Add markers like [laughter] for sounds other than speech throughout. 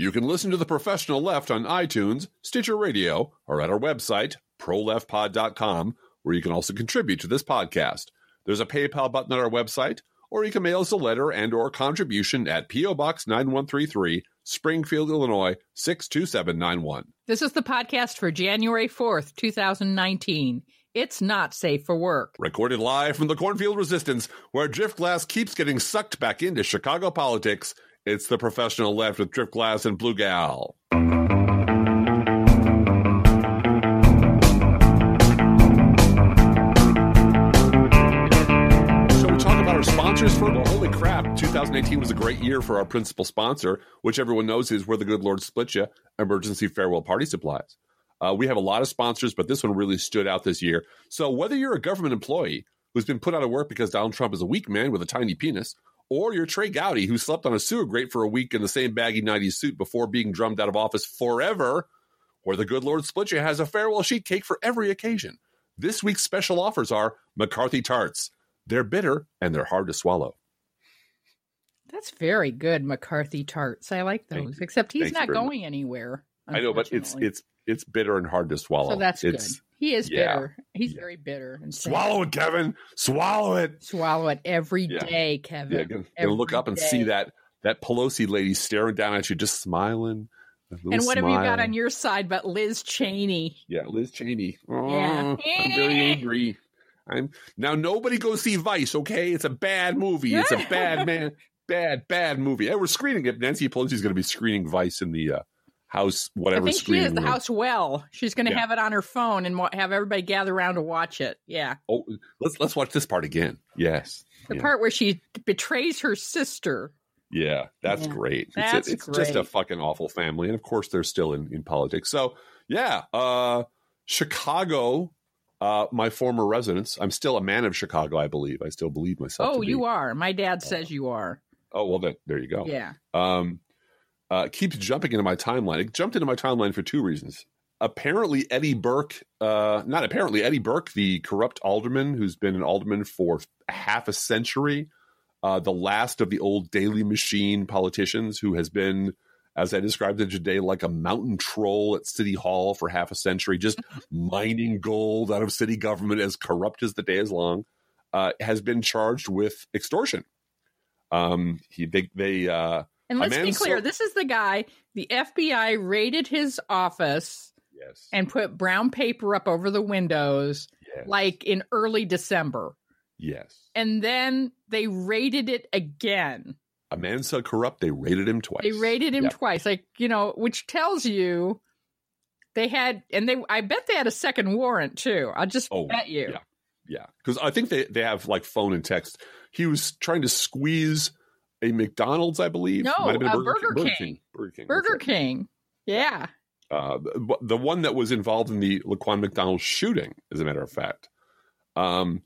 You can listen to The Professional Left on iTunes, Stitcher Radio, or at our website, proleftpod.com, where you can also contribute to this podcast. There's a PayPal button on our website, or you can mail us a letter and or contribution at P.O. Box 9133, Springfield, Illinois 62791. This is the podcast for January 4th, 2019. It's not safe for work. Recorded live from the Cornfield Resistance, where Driftglass keeps getting sucked back into Chicago politics. It's the professional left with Driftglass and Blue Gal. Shall we talk about our sponsors for well, holy crap 2018 was a great year for our principal sponsor which everyone knows is where the good lord split you emergency farewell party supplies uh, we have a lot of sponsors but this one really stood out this year so whether you're a government employee who's been put out of work because donald trump is a weak man with a tiny penis or you're Trey Gowdy, who slept on a sewer grate for a week in the same baggy 90s suit before being drummed out of office forever, or the good Lord Split You has a farewell sheet cake for every occasion. This week's special offers are McCarthy tarts. They're bitter and they're hard to swallow. That's very good, McCarthy tarts. I like those. Except he's Thank you not very much. going anywhere. I know, but it's it's it's bitter and hard to swallow. so that's it's, good. He is yeah. bitter. He's Yeah. very bitter. And sad. Swallow it, Kevin. Swallow it. Swallow it every day, Yeah. Kevin. Yeah, gonna, gonna look up and day. see that that Pelosi lady staring down at you, just smiling. And what have you got on your side but Liz Cheney? Yeah, Liz Cheney. Oh, Yeah. I'm very [laughs] angry. I'm now nobody go see Vice, okay? It's a bad movie. It's a [laughs] bad man, bad, bad movie. Hey, we're screening it. Nancy Pelosi's gonna be screening Vice in the uh, house, whatever. I whatever think she screening is the room. house well. She's going to Yeah. have it on her phone and have everybody gather around to watch it. Yeah. Oh, let's let's watch this part again. Yes. The Yeah. part where she betrays her sister. Yeah, that's Yeah, great. It's, that's it's just a fucking awful family. And of course, they're still in, in politics. So, yeah, uh, Chicago, uh, my former residence. I'm still a man of Chicago, I believe. I still believe myself. Oh, to you be. are. My dad says you are. Oh, well, then, there you go. Yeah. Um, uh, keeps jumping into my timeline. It jumped into my timeline for two reasons. Apparently, Eddie Burke, uh, not apparently, Eddie Burke, the corrupt alderman who's been an alderman for half a century, uh, the last of the old Daley Machine politicians who has been, as I described it today, like a mountain troll at City Hall for half a century, just [laughs] mining gold out of city government, as corrupt as the day is long, uh, has been charged with extortion. Um, he, they, they, uh, And let's be clear so- this is the guy, the FBI raided his office yes, and put brown paper up over the windows yes, like in early December. yes. And then they raided it again. A man so corrupt they raided him twice. They raided him Yeah. twice. Like, you know, which tells you they had and they I bet they had a second warrant too. I'll just Oh, bet you. yeah. Yeah, because I think they they have like phone and text. He was trying to squeeze a McDonald's, I believe. No, Might have been a Burger, Burger King. King. Burger King. Burger right. King. Yeah. Uh, the, the one that was involved in the Laquan McDonald shooting, as a matter of fact, um,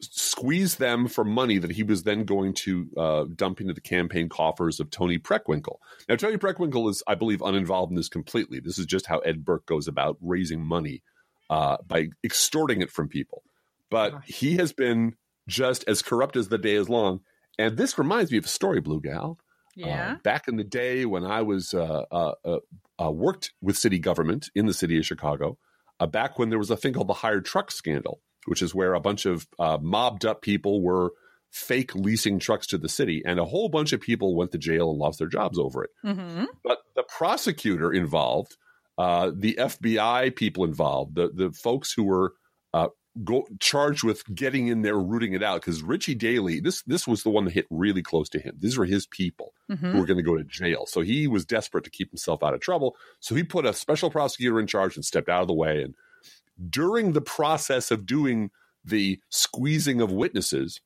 squeezed them for money that he was then going to uh, dump into the campaign coffers of Toni Preckwinkle. Now, Toni Preckwinkle is, I believe, uninvolved in this completely. This is just how Ed Burke goes about raising money uh, by extorting it from people. But he has been just as corrupt as the day is long. And this reminds me of a story, Blue Gal. Yeah. Uh, back in the day when I was uh, uh, uh, uh, worked with city government in the city of Chicago, uh, back when there was a thing called the hired truck scandal, which is where a bunch of uh, mobbed up people were fake leasing trucks to the city, and a whole bunch of people went to jail and lost their jobs over it. hmm But the prosecutor involved, uh, the FBI people involved, the the folks who were uh, go, charged with getting in there, rooting it out, because Richie Daley, this this was the one that hit really close to him. These were his people who hmm were going to go to jail. So he was desperate to keep himself out of trouble. So he put a special prosecutor in charge and stepped out of the way. And during the process of doing the squeezing of witnesses,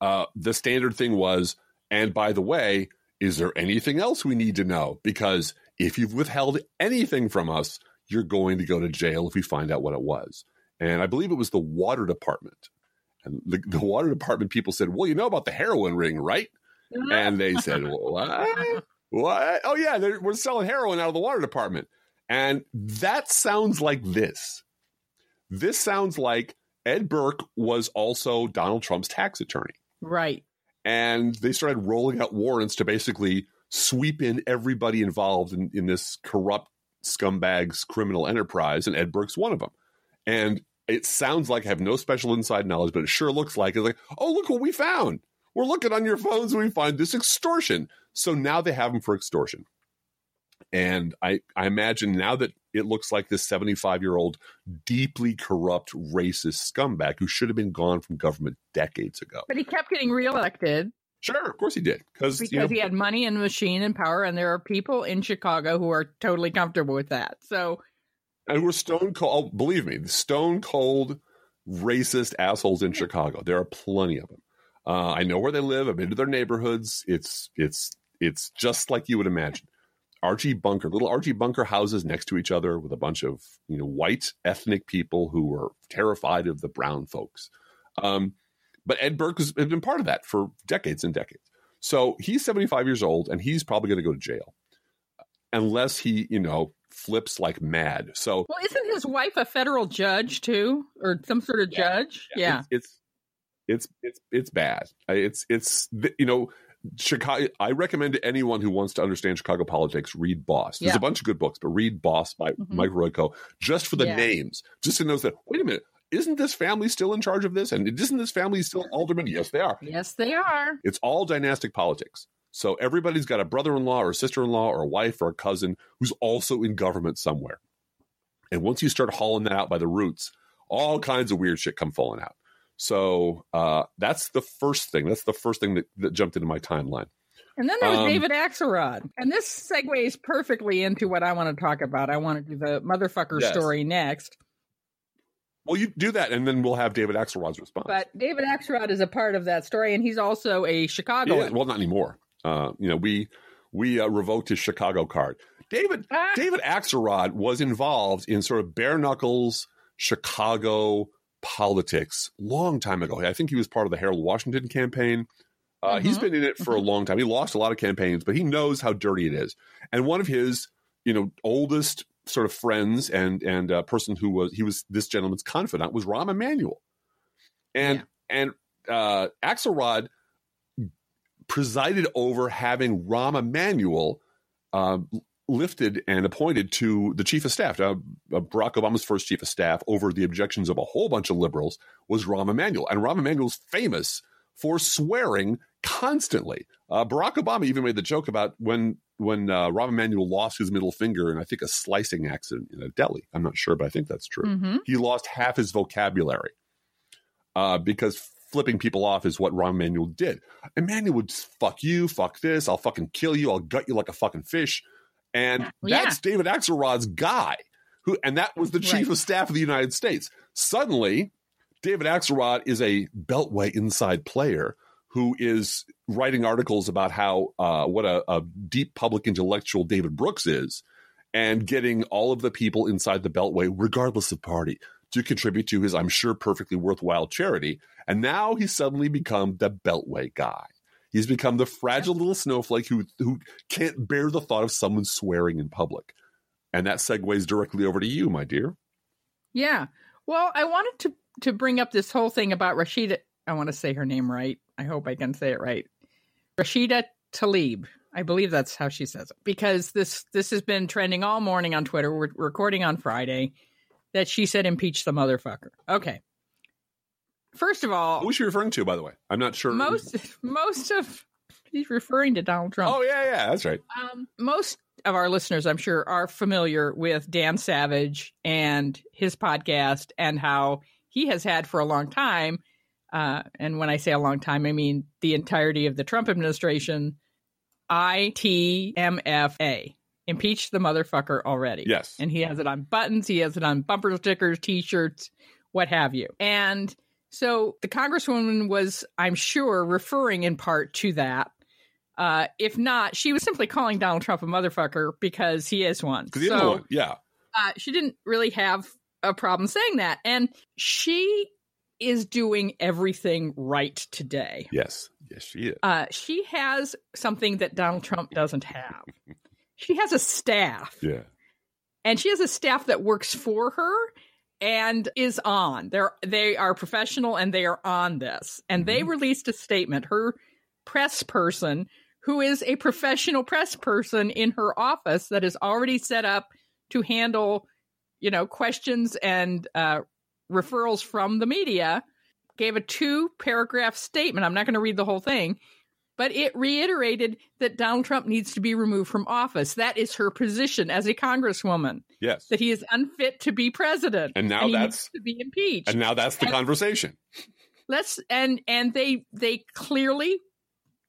uh, the standard thing was, and by the way, is there anything else we need to know? Because if you've withheld anything from us, you're going to go to jail if we find out what it was. And I believe it was the water department. And the, the water department people said, Well, you know about the heroin ring, right? And they said, What? What? Oh, yeah, they're, we're selling heroin out of the water department. And that sounds like this. This sounds like Ed Burke was also Donald Trump's tax attorney. Right. And they started rolling out warrants to basically sweep in everybody involved in, in this corrupt scumbags criminal enterprise, and Ed Burke's one of them. And it sounds like I have no special inside knowledge, but it sure looks like it's like, oh, look what we found. We're looking on your phones and we find this extortion. So now they have him for extortion. And I, I imagine now that it looks like this 75 year old, deeply corrupt, racist scumbag who should have been gone from government decades ago. But he kept getting reelected. Sure, of course he did. Because you know, he had money and machine and power, and there are people in Chicago who are totally comfortable with that. So and we're stone cold. Oh, believe me, stone cold racist assholes in Chicago. There are plenty of them. Uh, I know where they live. I've been to their neighborhoods. It's it's it's just like you would imagine. Archie bunker, little Archie bunker houses next to each other with a bunch of you know white ethnic people who were terrified of the brown folks. Um, but Ed Burke has been part of that for decades and decades. So he's 75 years old and he's probably going to go to jail unless he, you know, flips like mad. So, well, isn't his wife a federal judge too, or some sort of yeah, judge? Yeah, yeah. It's, it's it's it's bad. It's it's you know. Chicago. I recommend to anyone who wants to understand Chicago politics, read Boss. There's yeah. a bunch of good books, but read Boss by mm-hmm. Mike Royko just for the yeah. names, just to know that. Wait a minute, isn't this family still in charge of this? And isn't this family still alderman? Yes, they are. Yes, they are. It's all dynastic politics. So everybody's got a brother in law or a sister in law or a wife or a cousin who's also in government somewhere. And once you start hauling that out by the roots, all kinds of weird shit come falling out. So uh, that's the first thing. That's the first thing that, that jumped into my timeline. And then there's um, David Axelrod. And this segues perfectly into what I want to talk about. I want to do the motherfucker yes. story next. Well, you do that, and then we'll have David Axelrod's response. But David Axelrod is a part of that story, and he's also a Chicago. Yeah, well, not anymore. Uh, you know, we we uh, revoked his Chicago card. David ah. David Axelrod was involved in sort of bare knuckles Chicago politics long time ago. I think he was part of the Harold Washington campaign. Uh, mm-hmm. He's been in it for mm-hmm. a long time. He lost a lot of campaigns, but he knows how dirty it is. And one of his, you know, oldest sort of friends and and a person who was he was this gentleman's confidant was Rahm Emanuel, and yeah. and uh, Axelrod presided over having Rahm Emanuel uh, lifted and appointed to the chief of staff. Uh, Barack Obama's first chief of staff, over the objections of a whole bunch of liberals, was Rahm Emanuel. And Rahm Emanuel's famous for swearing constantly. Uh, Barack Obama even made the joke about when when uh, Rahm Emanuel lost his middle finger in I think a slicing accident in a deli. I'm not sure, but I think that's true. Mm-hmm. He lost half his vocabulary uh, because flipping people off is what Rahm Emanuel did. Emanuel would fuck you, fuck this, I'll fucking kill you, I'll gut you like a fucking fish. And yeah. that's David Axelrod's guy. Who and that was the chief right. of staff of the United States. Suddenly, David Axelrod is a Beltway inside player who is writing articles about how uh, what a, a deep public intellectual David Brooks is, and getting all of the people inside the Beltway, regardless of party, to contribute to his, I'm sure, perfectly worthwhile charity. And now he's suddenly become the Beltway guy. He's become the fragile little snowflake who who can't bear the thought of someone swearing in public. And that segues directly over to you, my dear. Yeah. Well, I wanted to to bring up this whole thing about Rashida. I want to say her name right. I hope I can say it right. Rashida Tlaib. I believe that's how she says it because this this has been trending all morning on Twitter. We're recording on Friday that she said impeach the motherfucker. Okay. First of all, who's she referring to? By the way, I'm not sure. Most most of he's referring to Donald Trump. Oh yeah, yeah, that's right. Um, most of our listeners, I'm sure, are familiar with Dan Savage and his podcast and how he has had for a long time. Uh, and when I say a long time, I mean the entirety of the Trump administration. ITMFA, impeach the motherfucker already. Yes. And he has it on buttons, he has it on bumper stickers, t shirts, what have you. And so the Congresswoman was, I'm sure, referring in part to that. Uh, if not, she was simply calling Donald Trump a motherfucker because he is one. Because so, one, yeah. Uh, she didn't really have a problem saying that. And she is doing everything right today. Yes. Yes, she is. Uh, she has something that Donald Trump doesn't have. [laughs] she has a staff. Yeah. And she has a staff that works for her and is on. They're they are professional and they are on this. And mm-hmm. they released a statement. Her press person, who is a professional press person in her office that is already set up to handle, you know, questions and uh, referrals from the media, gave a two paragraph statement. I'm not going to read the whole thing, but it reiterated that Donald Trump needs to be removed from office. That is her position as a congresswoman. Yes. That he is unfit to be president. And now and that's to be impeached. And now that's the and, conversation. Let's and and they they clearly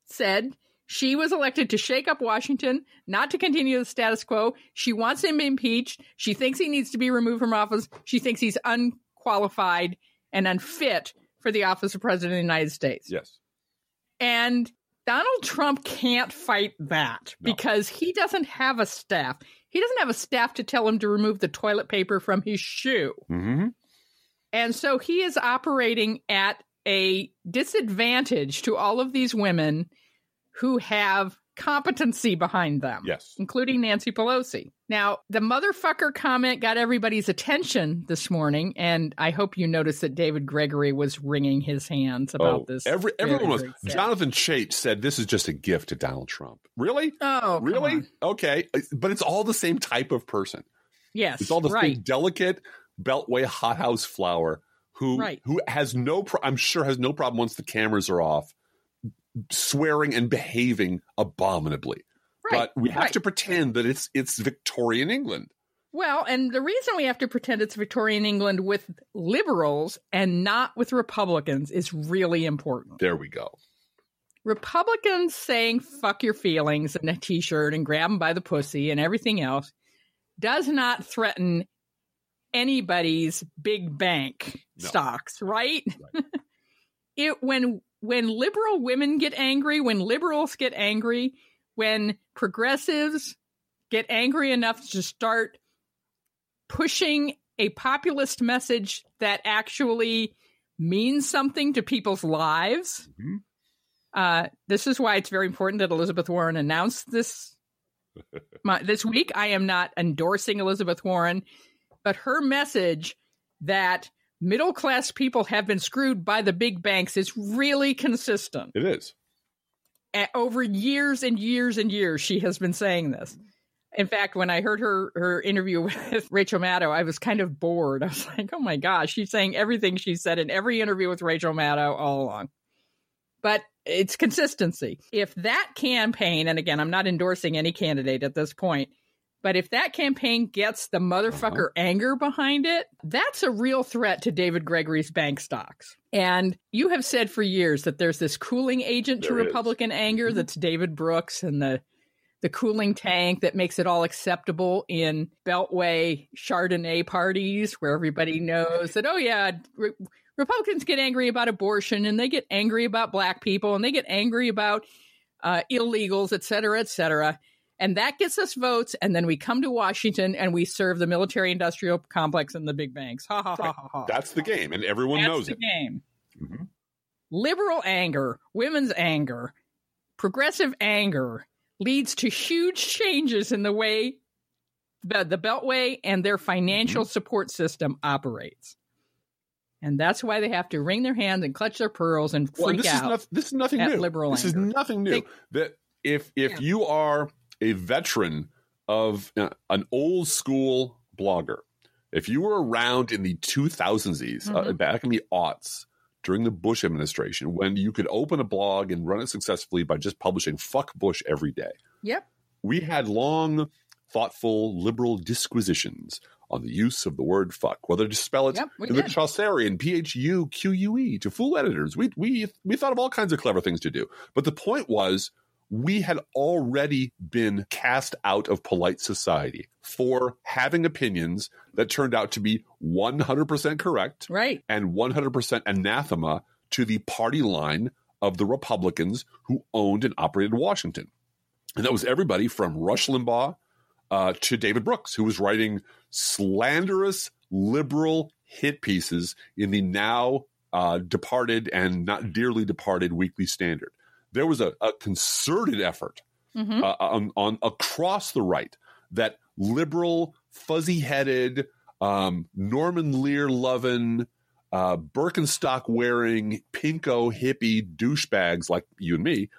said she was elected to shake up Washington, not to continue the status quo. She wants him impeached. She thinks he needs to be removed from office. She thinks he's unqualified and unfit for the office of president of the United States. Yes. And Donald Trump can't fight that No. because he doesn't have a staff. He doesn't have a staff to tell him to remove the toilet paper from his shoe. hmm And so he is operating at a disadvantage to all of these women who have competency behind them, Yes. including Nancy Pelosi. Now, the motherfucker comment got everybody's attention this morning, and I hope you noticed that David Gregory was wringing his hands oh, about oh, this. every everyone was. sad. Jonathan Chait said this is just a gift to Donald Trump. Really? Oh, really? Okay, uh, but it's all the same type of person. Yes, It's all the right. same delicate Beltway hothouse flower who Right. who has no. Pro- I'm sure has no problem once the cameras are off, swearing and behaving abominably. Right, But we have right. to pretend that it's it's Victorian England. Well, and the reason we have to pretend it's Victorian England with liberals and not with Republicans is really important. There we go. Republicans saying fuck your feelings in a t shirt and grab them by the pussy and everything else does not threaten anybody's big bank No. stocks, right? Right. [laughs] it when when liberal women get angry, when liberals get angry, when progressives get angry enough to start pushing a populist message that actually means something to people's lives. Mhm. Uh, this is why it's very important that Elizabeth Warren announced this [laughs] my, this week. I am not endorsing Elizabeth Warren, but her message that middle class people have been screwed by the big banks. Is really consistent. It is. A- over years and years and years she has been saying this. In fact when i heard her her interview [laughs] with rachel maddow i was kind of bored. I was like oh my gosh she's saying everything she said in every interview with rachel maddow all along. But it's consistency. If that campaign and again i'm not endorsing any candidate at this point but if that campaign gets the motherfucker anger behind it, that's a real threat to David Gregory's bank stocks. And you have said for years that there's this cooling agent to There is. Republican anger that's David Brooks and the the cooling tank that makes it all acceptable in Beltway Chardonnay parties where everybody knows that oh yeah, re- Republicans get angry about abortion and they get angry about black people and they get angry about uh, illegals, et cetera, et cetera. And that gets us votes. And then we come to Washington and we serve the military industrial complex and the big banks. Ha ha ha ha ha. That's the game, and everyone That's knows the it. game. Mhm. Liberal anger, women's anger, progressive anger leads to huge changes in the way the, the Beltway and their financial Mm-hmm. support system operates. And that's why they have to wring their hands and clutch their pearls and Well, freak this out. is not, this is nothing at new. liberal this is nothing new. They- that if if Yeah. you are a veteran of uh, an old school blogger, if you were around in the 2000s, uh, Mhm. back in the aughts during the Bush administration, when you could open a blog and run it successfully by just publishing "fuck Bush" every day, yep. we had long, thoughtful, liberal disquisitions on the use of the word fuck, whether to spell it Yep, in the. Chaucerian P H U Q U E to fool editors. We we we thought of all kinds of clever things to do. But the point was we had already been cast out of polite society for having opinions that turned out to be 100% correct Right. and 100% anathema to the party line of the Republicans who owned and operated Washington. And that was everybody from Rush Limbaugh uh, to David Brooks, who was writing slanderous liberal hit pieces in the now uh, departed and not dearly departed Weekly Standard. There was a, a concerted effort hmm uh, on, on across the right that liberal, fuzzy-headed, um, Norman Lear loving, uh, Birkenstock wearing, pinko hippie douchebags like you and me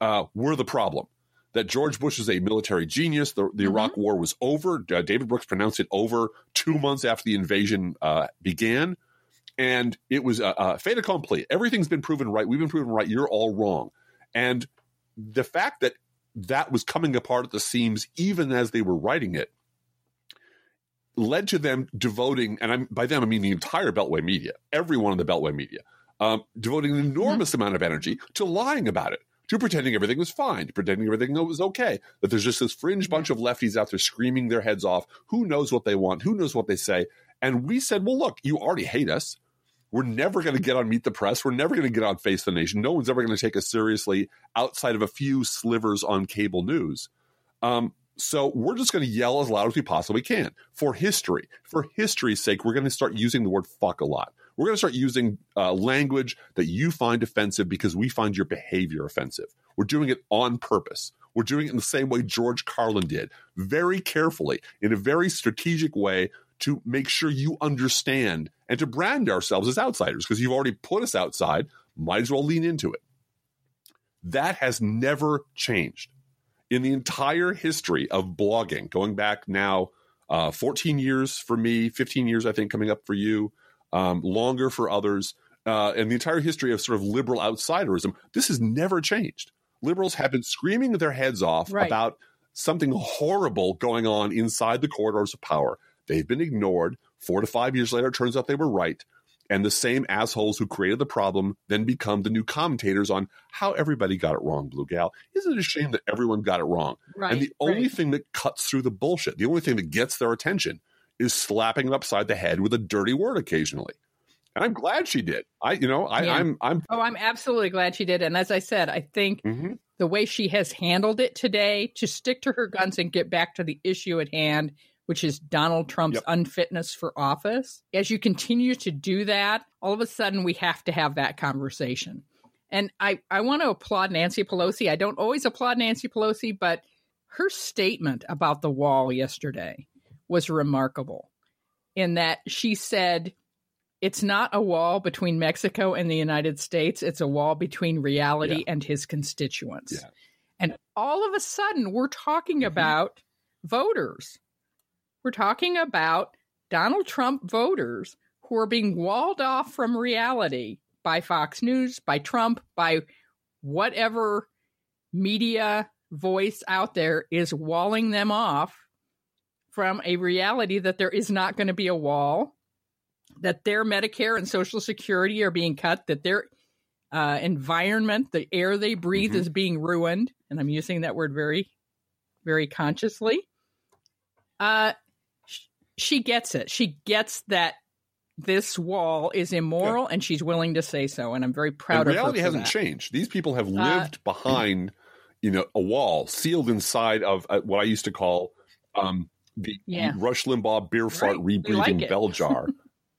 uh, were the problem. That George Bush is a military genius. The, the Mhm. Iraq War was over. Uh, David Brooks pronounced it over two months after the invasion uh, began, and it was a fait accompli. Everything's been proven right. We've been proven right. You're all wrong. And the fact that that was coming apart at the seams, even as they were writing it, led to them devoting, and I'm, by them I mean the entire Beltway media, everyone in the Beltway media, um, devoting an enormous amount of energy to lying about it, to pretending everything was fine, to pretending everything was okay. That there's just this fringe bunch of lefties out there screaming their heads off. Who knows what they want? Who knows what they say? And we said, well, look, you already hate us. We're never going to get on Meet the Press. We're never going to get on Face the Nation. No one's ever going to take us seriously outside of a few slivers on cable news. Um, so we're just going to yell as loud as we possibly can for history. For history's sake, we're going to start using the word fuck a lot. We're going to start using uh, language that you find offensive because we find your behavior offensive. We're doing it on purpose. We're doing it in the same way George Carlin did, very carefully, in a very strategic way to make sure you understand and to brand ourselves as outsiders because you've already put us outside. Might as well lean into it. That has never changed in the entire history of blogging, going back now uh, 14 years for me, 15 years, I think, coming up for you, um, longer for others, uh, and the entire history of sort of liberal outsiderism, this has never changed. Liberals have been screaming their heads off Right. about something horrible going on inside the corridors of power. They've been ignored. Four to five years later, it turns out they were right. And the same assholes who created the problem then become the new commentators on how everybody got it wrong, Blue Gal. Isn't it a shame that everyone got it wrong? Right. and the only right. thing that cuts through the bullshit, the only thing that gets their attention is slapping them upside the head with a dirty word occasionally. And I'm glad she did. I, you know, I, Yeah. I'm, I'm, Oh, I'm absolutely glad she did. And as I said, I think mhm. the way she has handled it today to stick to her guns and get back to the issue at hand, which is Donald Trump's Yep. unfitness for office. As you continue to do that, all of a sudden we have to have that conversation. And I, I want to applaud Nancy Pelosi. I don't always applaud Nancy Pelosi, but her statement about the wall yesterday was remarkable in that she said, it's not a wall between Mexico and the United States. It's a wall between reality and his constituents. Yeah. And all of a sudden, we're talking Mhm. about voters. We're talking about Donald Trump voters who are being walled off from reality by Fox News, by Trump, by whatever media voice out there is walling them off from a reality that there is not going to be a wall, that their Medicare and Social Security are being cut, that their uh, environment, the air they breathe, Mhm. is being ruined. And I'm using that word very, very consciously. Uh, she gets it. She gets that this wall is immoral, and she's willing to say so. And I'm very proud and of reality her. for hasn't that. changed. These people have Uh, lived behind, you know, a wall sealed inside of uh, what I used to call um, the Yeah. Rush Limbaugh beer fart Right. Rebreathing like bell [laughs] jar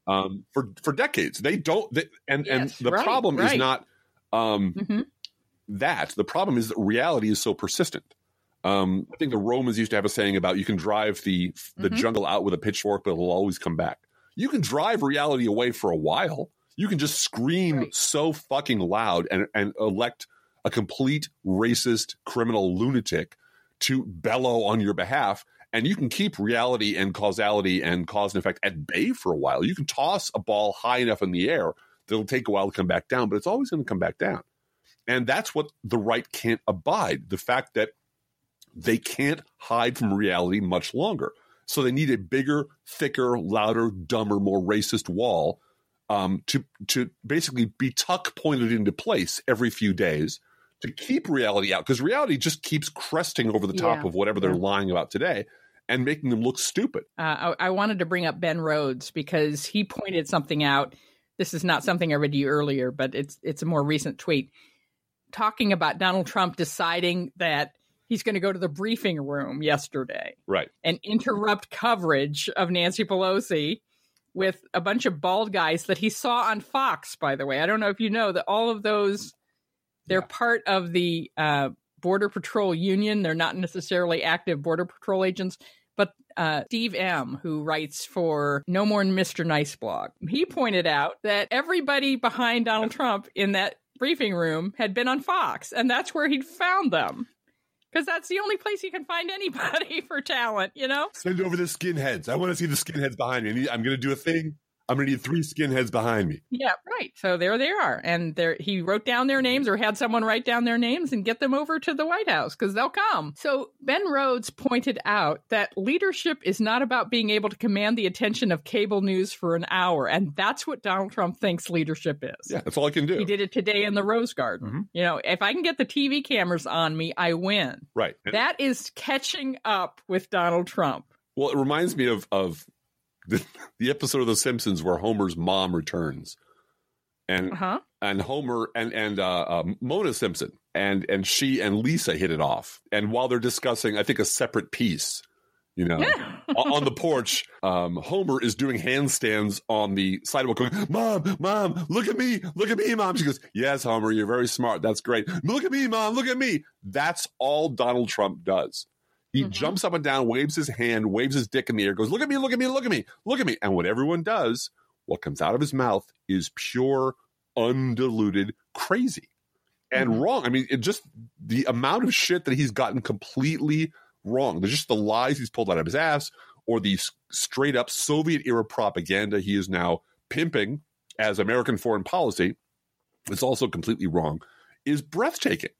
um, for for decades. They don't, they, and and the right, problem is not um, Mhm. that. The problem is that reality is so persistent. Um, I think the Romans used to have a saying about you can drive the the Mhm. jungle out with a pitchfork, but it'll always come back. You can drive reality away for a while. You can just scream Right. so fucking loud and, and elect a complete racist criminal lunatic to bellow on your behalf. And you can keep reality and causality and cause and effect at bay for a while. You can toss a ball high enough in the air that it'll take a while to come back down, but it's always going to come back down. And that's what the right can't abide the fact that they can't hide from reality much longer. So they need a bigger, thicker, louder, dumber, more racist wall um, to to basically be tuck pointed into place every few days to keep reality out because reality just keeps cresting over the top Yeah, of whatever they're yeah. lying about today and making them look stupid. Uh, I, I wanted to bring up Ben Rhodes because he pointed something out. This is not something I read to you earlier, but it's it's a more recent tweet talking about Donald Trump deciding that he's going to go to the briefing room yesterday Right. and interrupt coverage of Nancy Pelosi with a bunch of bald guys that he saw on Fox. By the way, I don't know if you know that all of those they're Yeah. part of the uh, Border Patrol Union. They're not necessarily active Border Patrol agents, but uh, Steve M, who writes for No More Mr. Nice blog, he pointed out that everybody behind Donald Trump in that briefing room had been on Fox, and that's where he'd found them. Because that's the only place you can find anybody [laughs] for talent, you know? Send over the skinheads. I want to see the skinheads behind me. I'm going to do a thing. I'm going to need three skinheads behind me. Yeah, right. So there they are. And there he wrote down their names or had someone write down their names and get them over to the White House because they'll come. So Ben Rhodes pointed out that leadership is not about being able to command the attention of cable news for an hour. And that's what Donald Trump thinks leadership is. Yeah, that's all I can do. He did it today in the Rose Garden. Mhm. You know, if I can get the TV cameras on me, I win. Right. That is catching up with Donald Trump. well, it reminds me of of the, the episode of The Simpsons where Homer's mom returns, and Huh? and Homer and and uh, uh, Mona Simpson and and she and Lisa hit it off. And while they're discussing, I think a separate piece, you know, on the porch, um, Homer is doing handstands on the sidewalk, going, "Mom, mom, look at me, look at me, mom." She goes, "Yes, Homer, you're very smart. That's great. Look at me, mom, look at me." That's all Donald Trump does. He Mhm. jumps up and down, waves his hand, waves his dick in the air, goes, "Look at me, look at me, look at me, look at me." And what everyone does, what comes out of his mouth is pure, undiluted crazy and Mhm. wrong. I mean, it just the amount of shit that he's gotten completely wrong. There's just the lies he's pulled out of his ass, or the straight up Soviet era propaganda he is now pimping as American foreign policy. It's also completely wrong. Is breathtaking.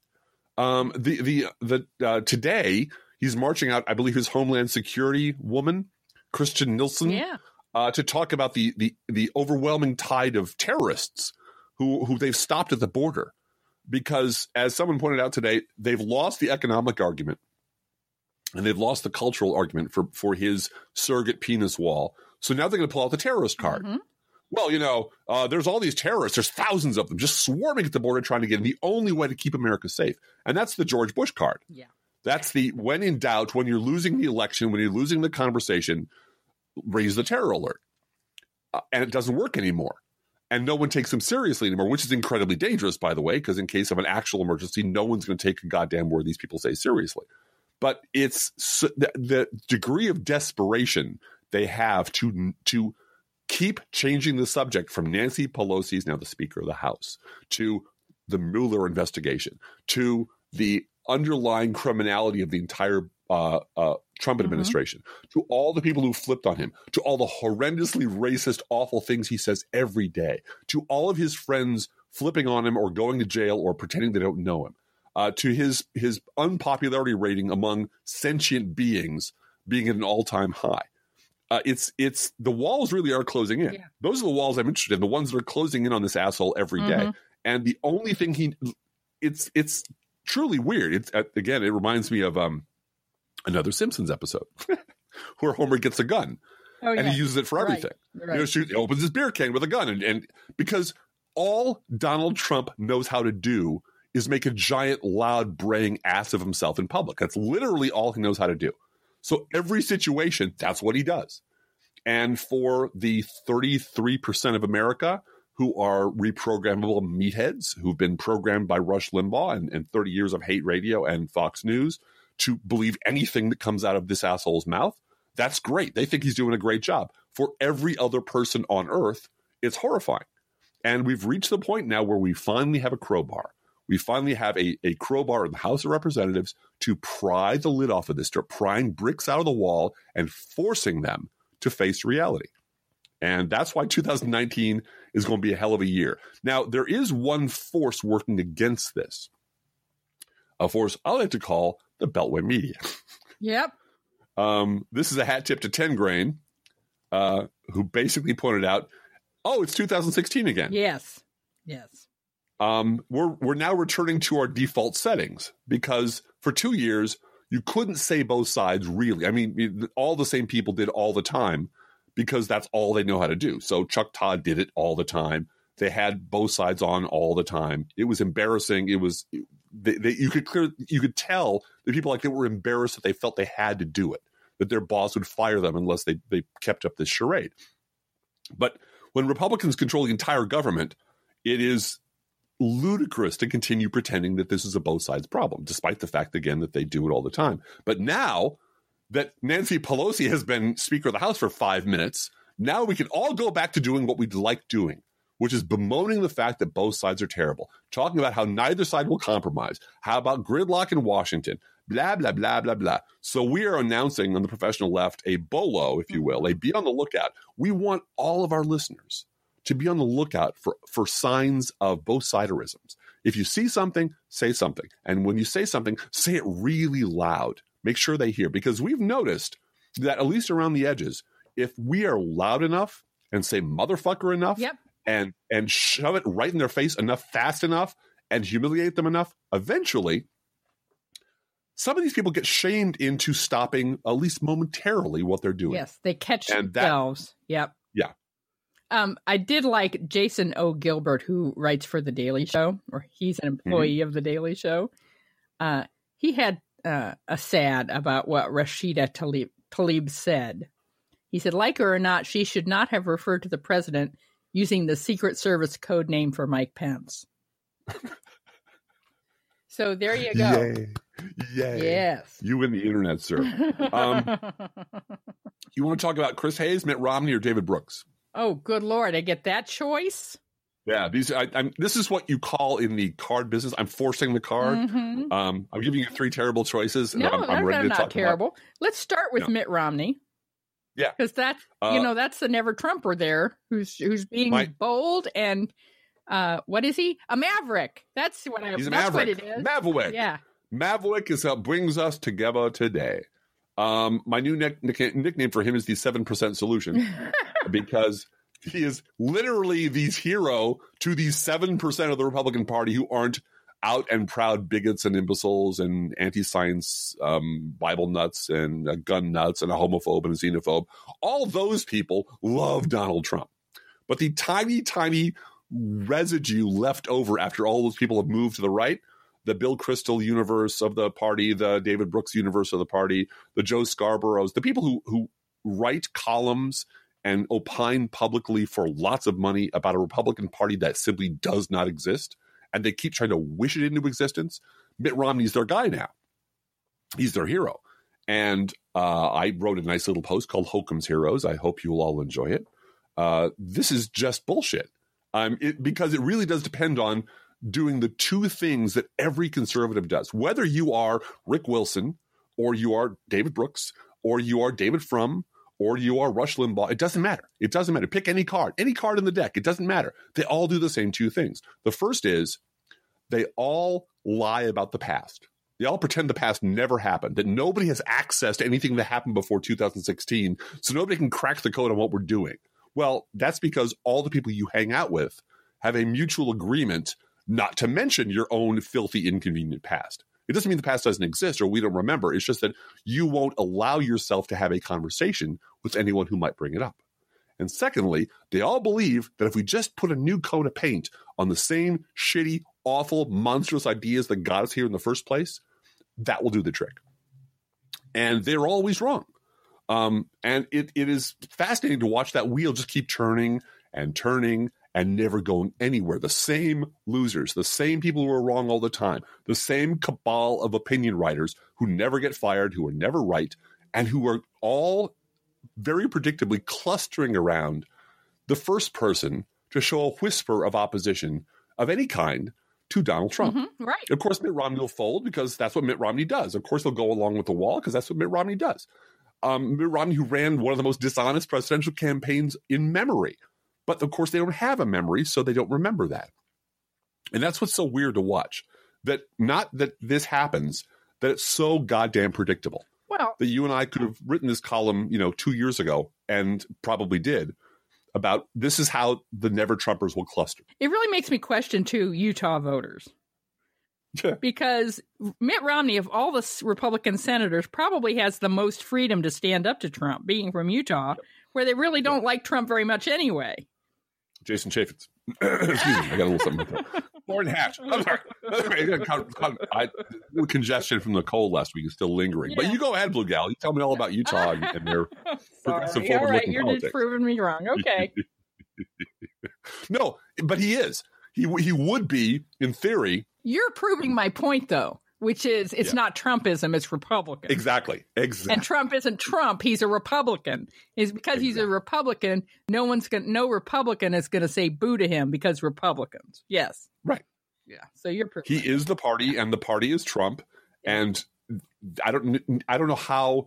Um, the the the uh, today he's marching out. I believe his Homeland Security woman, Kirstjen Nielsen, Yeah. uh, to talk about the the the overwhelming tide of terrorists who who they've stopped at the border because as someone pointed out today they've lost the economic argument and they've lost the cultural argument for for his surrogate penis wall so now they're going to pull out the terrorist card Mhm. well you know uh, there's all these terrorists there's thousands of them just swarming at the border trying to get in the only way to keep america safe and that's the george bush card Yeah. That's the when in doubt when you're losing the election when you're losing the conversation raise the terror alert uh, and it doesn't work anymore and no one takes them seriously anymore, which is incredibly dangerous, by the way, because in case of an actual emergency, no one's going to take a goddamn word these people say seriously. But it's so, the, the degree of desperation they have to to keep changing the subject from Nancy Pelosi's now the Speaker of the House to the Mueller investigation to the underlying criminality of the entire uh, uh, Trump Mhm. administration, to all the people who flipped on him, to all the horrendously racist, awful things he says every day, to all of his friends flipping on him or going to jail or pretending they don't know him, uh, to his his unpopularity rating among sentient beings being at an all time high. Uh, it's it's the walls really are closing in. Yeah. Those are the walls I'm interested in. The ones that are closing in on this asshole every day. Mhm. And the only thing he, it's it's truly weird. It's uh, again, it reminds me of um another Simpsons episode [laughs] where Homer gets a gun Oh, and yeah. he uses it for Right. everything. Right. You know, he opens his beer can with a gun, and, and because all Donald Trump knows how to do is make a giant, loud, braying ass of himself in public. That's literally all he knows how to do. So every situation, that's what he does. And for the 33% of America who are reprogrammable meatheads who've been programmed by Rush Limbaugh and, and 30 years of hate radio and Fox News to believe anything that comes out of this asshole's mouth, that's great. They think he's doing a great job. For every other person on earth, it's horrifying. And we've reached the point now where we finally have a crowbar. We finally have a, a crowbar in the House of Representatives to pry the lid off of this, to prying bricks out of the wall and forcing them to face reality. And that's why 2019 is going to be a hell of a year. Now, there is one force working against this, a force I like to call the Beltway media. Yep. Um, this is a hat tip to Tengrain, uh, who basically pointed out, oh, it's 2016 again. Yes. Yes. Um, we're we're now returning to our default settings because for two years you couldn't say both sides really. I mean, all the same people did all the time because that's all they know how to do. So Chuck Todd did it all the time. They had both sides on all the time. It was embarrassing. It was they, they, you could clear you could tell the people like they were embarrassed that they felt they had to do it, that their boss would fire them unless they they kept up this charade. But when Republicans control the entire government, it is ludicrous to continue pretending that this is a both sides problem, despite the fact again that they do it all the time. But now that Nancy Pelosi has been Speaker of the House for five minutes, now we can all go back to doing what we'd like doing, which is bemoaning the fact that both sides are terrible, talking about how neither side will compromise. How about gridlock in Washington? Blah, blah, blah, blah, blah. So we are announcing on the professional left a bolo, if you will, a be on the lookout. We want all of our listeners to be on the lookout for, for signs of both siderisms. If you see something, say something. And when you say something, say it really loud. Make sure they hear because we've noticed that at least around the edges, if we are loud enough and say motherfucker enough Yep. and and shove it right in their face enough fast enough and humiliate them enough, eventually some of these people get shamed into stopping at least momentarily what they're doing. Yes, they catch And that- themselves. Yep. Yeah. Um, I did like Jason O. Gilbert, who writes for The Daily Show, or he's an Mm-hmm. employee of The Daily Show. Uh, he had uh, a sad about what Rashida Tlaib, Tlaib said. He said, like her or not, she should not have referred to the president using the Secret Service code name for Mike Pence. [laughs] so there you go. Yay. Yay. Yes. You win the internet, sir. Um, [laughs] You want to talk about Chris Hayes, Mitt Romney, or David Brooks? oh, good lord! I get that choice. Yeah, these. I, I'm, this is what you call in the card business. I'm forcing the card. Mhm. Um, I'm giving you three terrible choices, and No, I'm, I'm ready to not talk terrible. Let's start with No. Mitt Romney. Yeah. because that's Uh, you know that's the never Trumper there who's who's being My- bold and uh what is he a maverick? That's what I. He's a that's maverick. what it is. Maverick. Yeah. Maverick is what brings us together today. Um, my new nick, nick, nickname for him is the seven percent solution [laughs] because he is literally the hero to the seven percent of the Republican Party who aren't out and proud bigots and imbeciles and anti-science um, Bible nuts and uh, gun nuts and a homophobe and a xenophobe. All those people love Donald Trump, but the tiny, tiny residue left over after all those people have moved to the right the Bill Kristol universe of the party, the David Brooks universe of the party, the Joe Scarboroughs, the people who who write columns and opine publicly for lots of money about a Republican Party that simply does not exist, and they keep trying to wish it into existence. Mitt Romney's their guy now. He's their hero. And uh, I wrote a nice little post called Hokum's Heroes. I hope you will all enjoy it. Uh, this is just bullshit. Um, it, because it really does depend on doing the two things that every conservative does. Whether you are Rick Wilson or you are David Brooks or you are David Frum or you are Rush Limbaugh, it doesn't matter. It doesn't matter. Pick any card, any card in the deck. It doesn't matter. They all do the same two things. The first is they all lie about the past. They all pretend the past never happened, that nobody has access to anything that happened before 2016, so nobody can crack the code on what we're doing. Well, that's because all the people you hang out with have a mutual agreement not to mention your own filthy, inconvenient past. It doesn't mean the past doesn't exist or we don't remember. It's just that you won't allow yourself to have a conversation with anyone who might bring it up. And secondly, they all believe that if we just put a new coat of paint on the same shitty, awful, monstrous ideas that got us here in the first place, that will do the trick. And they're always wrong. Um, and it, it is fascinating to watch that wheel just keep turning and turning and never going anywhere. The same losers, the same people who are wrong all the time, the same cabal of opinion writers who never get fired, who are never right, and who are all very predictably clustering around the first person to show a whisper of opposition of any kind to Donald Trump. Mhm, right. Of course, Mitt Romney will fold because that's what Mitt Romney does. Of course, they'll go along with the wall because that's what Mitt Romney does. Um, Mitt Romney, who ran one of the most dishonest presidential campaigns in memory, but of course, they don't have a memory, so they don't remember that. And that's what's so weird to watch. That not that this happens, that it's so goddamn predictable Well, that you and I could have written this column, you know, two years ago, and probably did about this is how the never Trumpers will cluster. it really makes me question too Utah voters Yeah. because Mitt Romney, of all the Republican senators, probably has the most freedom to stand up to Trump, being from Utah, where they really don't like Trump very much anyway. Jason Chaffetz. [coughs] Excuse me, I got a little something. Orrin Hatch. I'm sorry. I got con- con- I- the congestion from the cold last week is still lingering. But you go ahead, Blue Gal. You tell me all about Utah and, and their [laughs] progressive right, forward-looking you're politics. just proving me wrong. Okay. [laughs] no, but he is. He he would be in theory. You're proving my point, though. Which is it's Yeah. not Trumpism, it's Republican. Exactly. Exactly. And Trump isn't Trump; he's a Republican. Is because he's a Republican, no one's gonna, no Republican is going to say boo to him because Republicans. Yes, Right. Yeah. So you're he right. is the party and the party is trump and i don't i don't know how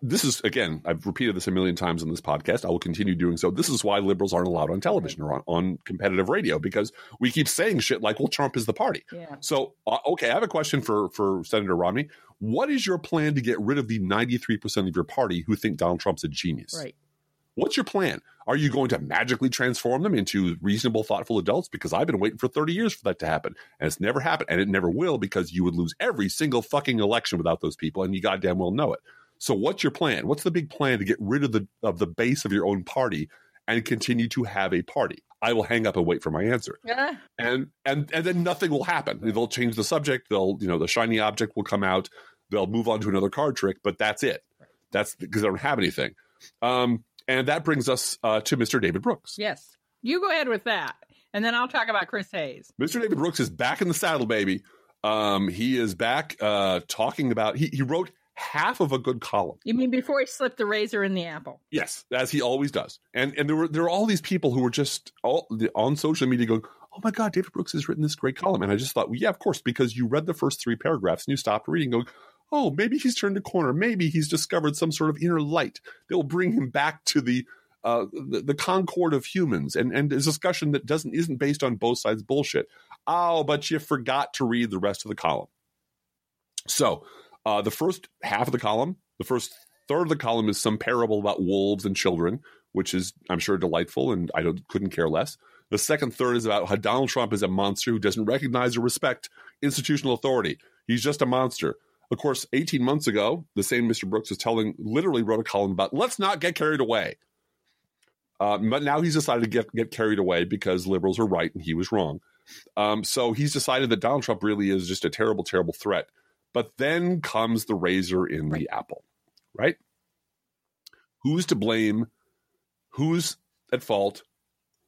this is again i've repeated this a million times in this podcast i will continue doing so this is why liberals aren't allowed on television or on, on competitive radio because we keep saying shit like well trump is the party Yeah. so uh, okay i have a question for for senator romney what is your plan to get rid of the 93% of your party who think donald trump's a genius Right. What's your plan? Are you going to magically transform them into reasonable, thoughtful adults? Because I've been waiting for 30 years for that to happen. And it's never happened. And it never will because you would lose every single fucking election without those people. And you goddamn well know it. So what's your plan? What's the big plan to get rid of the of the base of your own party and continue to have a party? I will hang up and wait for my answer. Yeah. And and and then nothing will happen. They'll change the subject. They'll, you know, the shiny object will come out. They'll move on to another card trick, but that's it. That's because they don't have anything. Um, and that brings us uh, to Mr. David Brooks. Yes. You go ahead with that, and then I'll talk about Chris Hayes. Mr. David Brooks is back in the saddle, baby. Um, he is back uh, talking about. He, he wrote half of a good column. You mean before he slipped the razor in the apple? Yes, as he always does. And and there were there were all these people who were just all on social media going, "Oh my God, David Brooks has written this great column." And I just thought, well, yeah, of course, because you read the first three paragraphs and you stopped reading, going, "Oh, maybe he's turned a corner. Maybe he's discovered some sort of inner light that will bring him back to the." Uh, the, the concord of humans and and a discussion that doesn't isn't based on both sides bullshit. Oh, but you forgot to read the rest of the column. So, uh, the first half of the column, the first third of the column is some parable about wolves and children, which is, I'm sure, delightful, and I don't, couldn't care less. The second third is about how Donald Trump is a monster who doesn't recognize or respect institutional authority. He's just a monster. Of course, 18 months ago, the same Mr. Brooks was telling, literally wrote a column about, let's not get carried away. Uh, but now he's decided to get, get carried away because liberals are right and he was wrong. Um, so he's decided that Donald Trump really is just a terrible, terrible threat. But then comes the razor in the apple, right? Who's to blame? Who's at fault?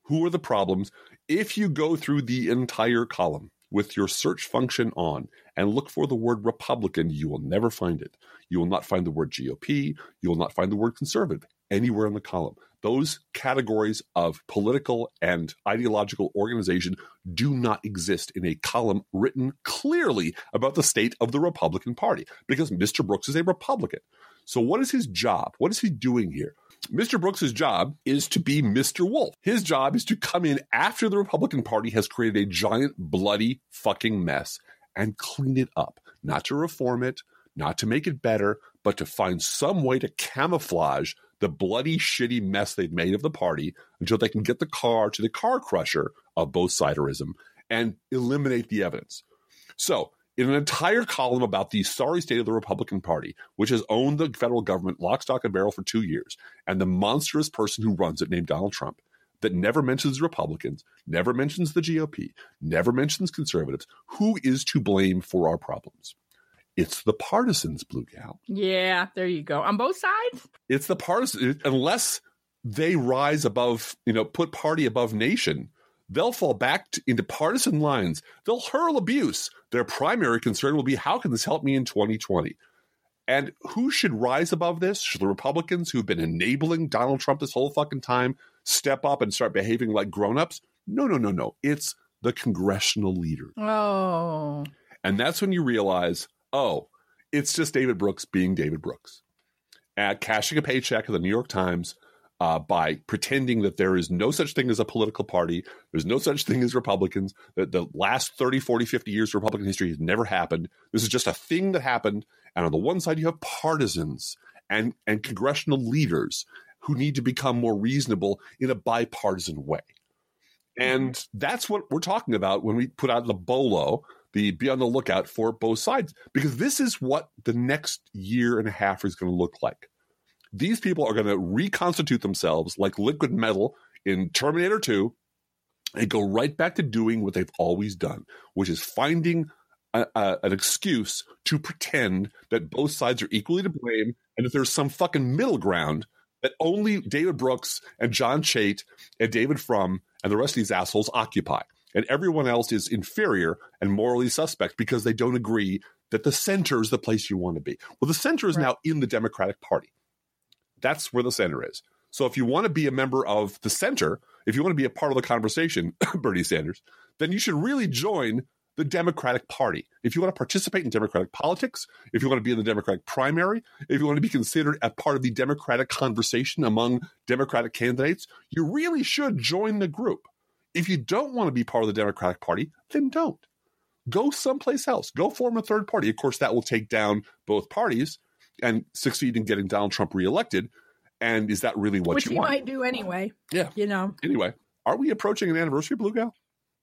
Who are the problems? If you go through the entire column with your search function on and look for the word Republican, you will never find it. You will not find the word GOP. You will not find the word conservative anywhere in the column. Those categories of political and ideological organization do not exist in a column written clearly about the state of the Republican Party because Mr. Brooks is a Republican. So, what is his job? What is he doing here? Mr. Brooks's job is to be Mr. Wolf. His job is to come in after the Republican Party has created a giant, bloody fucking mess and clean it up. Not to reform it, not to make it better, but to find some way to camouflage the bloody, shitty mess they've made of the party until they can get the car to the car crusher of both siderism and eliminate the evidence. So, in an entire column about the sorry state of the Republican Party, which has owned the federal government lock, stock, and barrel for two years, and the monstrous person who runs it named Donald Trump, that never mentions Republicans, never mentions the GOP, never mentions conservatives, who is to blame for our problems? It's the partisans, Blue Gal. Yeah, there you go. On both sides? It's the partisans, unless they rise above, you know, put party above nation, they'll fall back to, into partisan lines. They'll hurl abuse. Their primary concern will be how can this help me in 2020? And who should rise above this? Should the Republicans who've been enabling Donald Trump this whole fucking time step up and start behaving like grown-ups? No, no, no, no. It's the congressional leaders. Oh. And that's when you realize, oh, it's just David Brooks being David Brooks. At cashing a paycheck at the New York Times uh, by pretending that there is no such thing as a political party, there's no such thing as Republicans, that the last 30, 40, 50 years of Republican history has never happened. This is just a thing that happened. And on the one side, you have partisans and, and congressional leaders who need to become more reasonable in a bipartisan way. And that's what we're talking about when we put out the BOLO, be on the lookout for both sides, because this is what the next year and a half is going to look like. These people are going to reconstitute themselves like liquid metal in Terminator 2 and go right back to doing what they've always done, which is finding a, a, an excuse to pretend that both sides are equally to blame and that there's some fucking middle ground that only David Brooks and John Chait and David Frum and the rest of these assholes occupy. And everyone else is inferior and morally suspect because they don't agree that the center is the place you want to be. Well, the center is Right. now in the Democratic Party. That's where the center is. So if you want to be a member of the center, if you want to be a part of the conversation, [coughs] Bernie Sanders, then you should really join the Democratic Party. If you want to participate in Democratic politics, if you want to be in the Democratic primary, if you want to be considered a part of the Democratic conversation among Democratic candidates, you really should join the group. If you don't want to be part of the Democratic Party, then don't. Go someplace else. Go form a third party. Of course, that will take down both parties and succeed in getting Donald Trump reelected. And is that really what Which you he want? might do anyway. Yeah. You know, Anyway, are we approaching an anniversary, Blue Gal?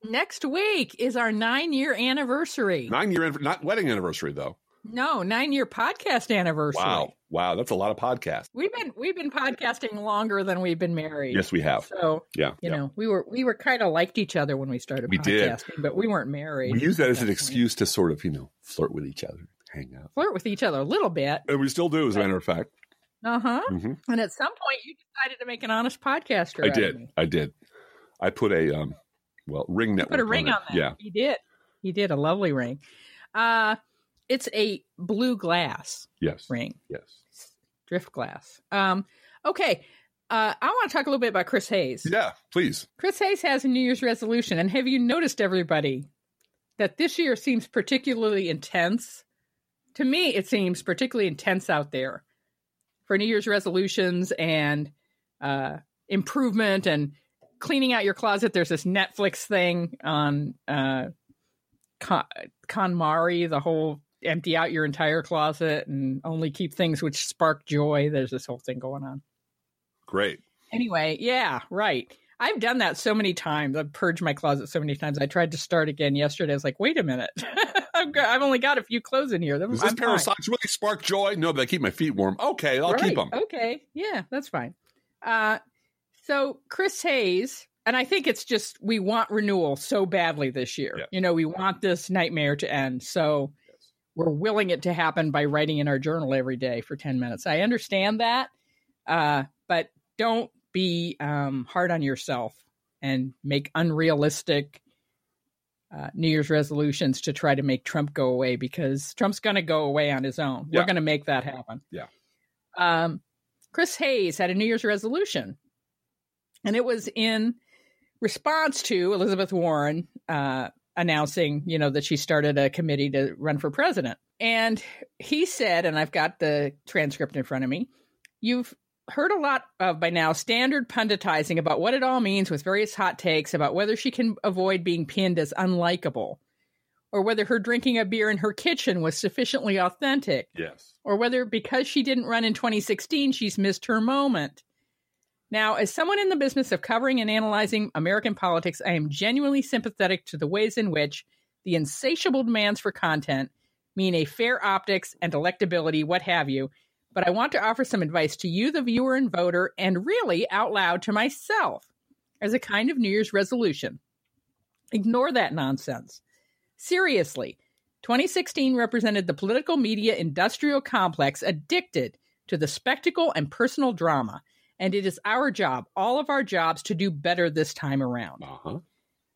next week is our nine year anniversary. Nine year, not wedding anniversary though. No, nine year podcast anniversary. Wow, wow, that's a lot of podcasts. We've been we've been podcasting longer than we've been married. Yes, we have. So Yeah, you yeah. know, we were we were kind of liked each other when we started We did. podcasting, but we weren't married. we use that as an excuse to sort of, you know, flirt with each other, hang out, Flirt with each other a little bit. and we still do, as a matter of fact. Uh huh. Mhm. And at some point, you decided to make an honest podcaster. I did. I did. I put a um, well, ring network. Put a ring it. on that. Yeah, he did. He did a lovely ring. Uh, it's a blue glass yes, ring, yes. drift glass. Um, okay. Uh, I want to talk a little bit about Chris Hayes. Yeah, please. Chris Hayes has a New Year's resolution, and have you noticed, everybody, that this year seems particularly intense? To me, it seems particularly intense out there for New Year's resolutions and uh, improvement and cleaning out your closet. There's this Netflix thing on uh, Con- KonMari, the whole empty out your entire closet and only keep things which spark joy. There's this whole thing going on. Great. Anyway, yeah, right. I've done that so many times. I've purged my closet so many times. I tried to start again yesterday. I was like, wait a minute. [laughs] I've, got, I've only got a few clothes in here. Does I'm this pair of socks really spark joy? No, but I keep my feet warm. Okay, I'll keep them. Okay. Yeah, that's fine. Uh, so Chris Hayes, and I think it's just we want renewal so badly this year. Yeah. You know, we want this nightmare to end. So we're willing it to happen by writing in our journal every day for 10 minutes. I understand that. Uh, but don't be um, hard on yourself and make unrealistic uh, New Year's resolutions to try to make Trump go away because Trump's going to go away on his own. Yeah. We're going to make that happen. Yeah. Um, Chris Hayes had a New Year's resolution, and it was in response to Elizabeth Warren uh, announcing, you know, that she started a committee to run for president. And he said, and I've got the transcript in front of me, you've heard a lot of by now standard punditizing about what it all means with various hot takes about whether she can avoid being pinned as unlikable or whether her drinking a beer in her kitchen was sufficiently authentic Yes. or whether because she didn't run in 2016, she's missed her moment. Now, as someone in the business of covering and analyzing American politics, I am genuinely sympathetic to the ways in which the insatiable demands for content mean a fair optics and electability, what have you. But I want to offer some advice to you, the viewer and voter, and really out loud to myself as a kind of New Year's resolution. Ignore that nonsense. Seriously, 2016 represented the political media industrial complex addicted to the spectacle and personal drama, and it is our job, all of our jobs, to do better this time around. Uh huh.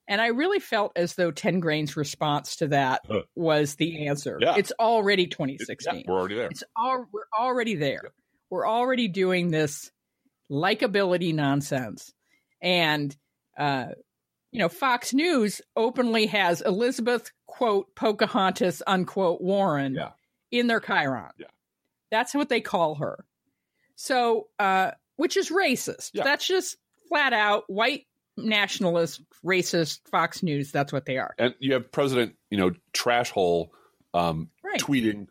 And I really felt as though Tengrain's response to that Huh. was the answer. Yeah. It's already Yeah, 2016. we're already there. It's all we're already there. We're already doing this likability nonsense. And uh you know, Fox News openly has Elizabeth quote Pocahontas unquote Warren Yeah. in their Chyron. Yeah. That's what they call her. So uh which is racist. Yeah. That's just flat out white nationalist, racist Fox News. That's what they are. And you have President, you know, trash hole um, Right. tweeting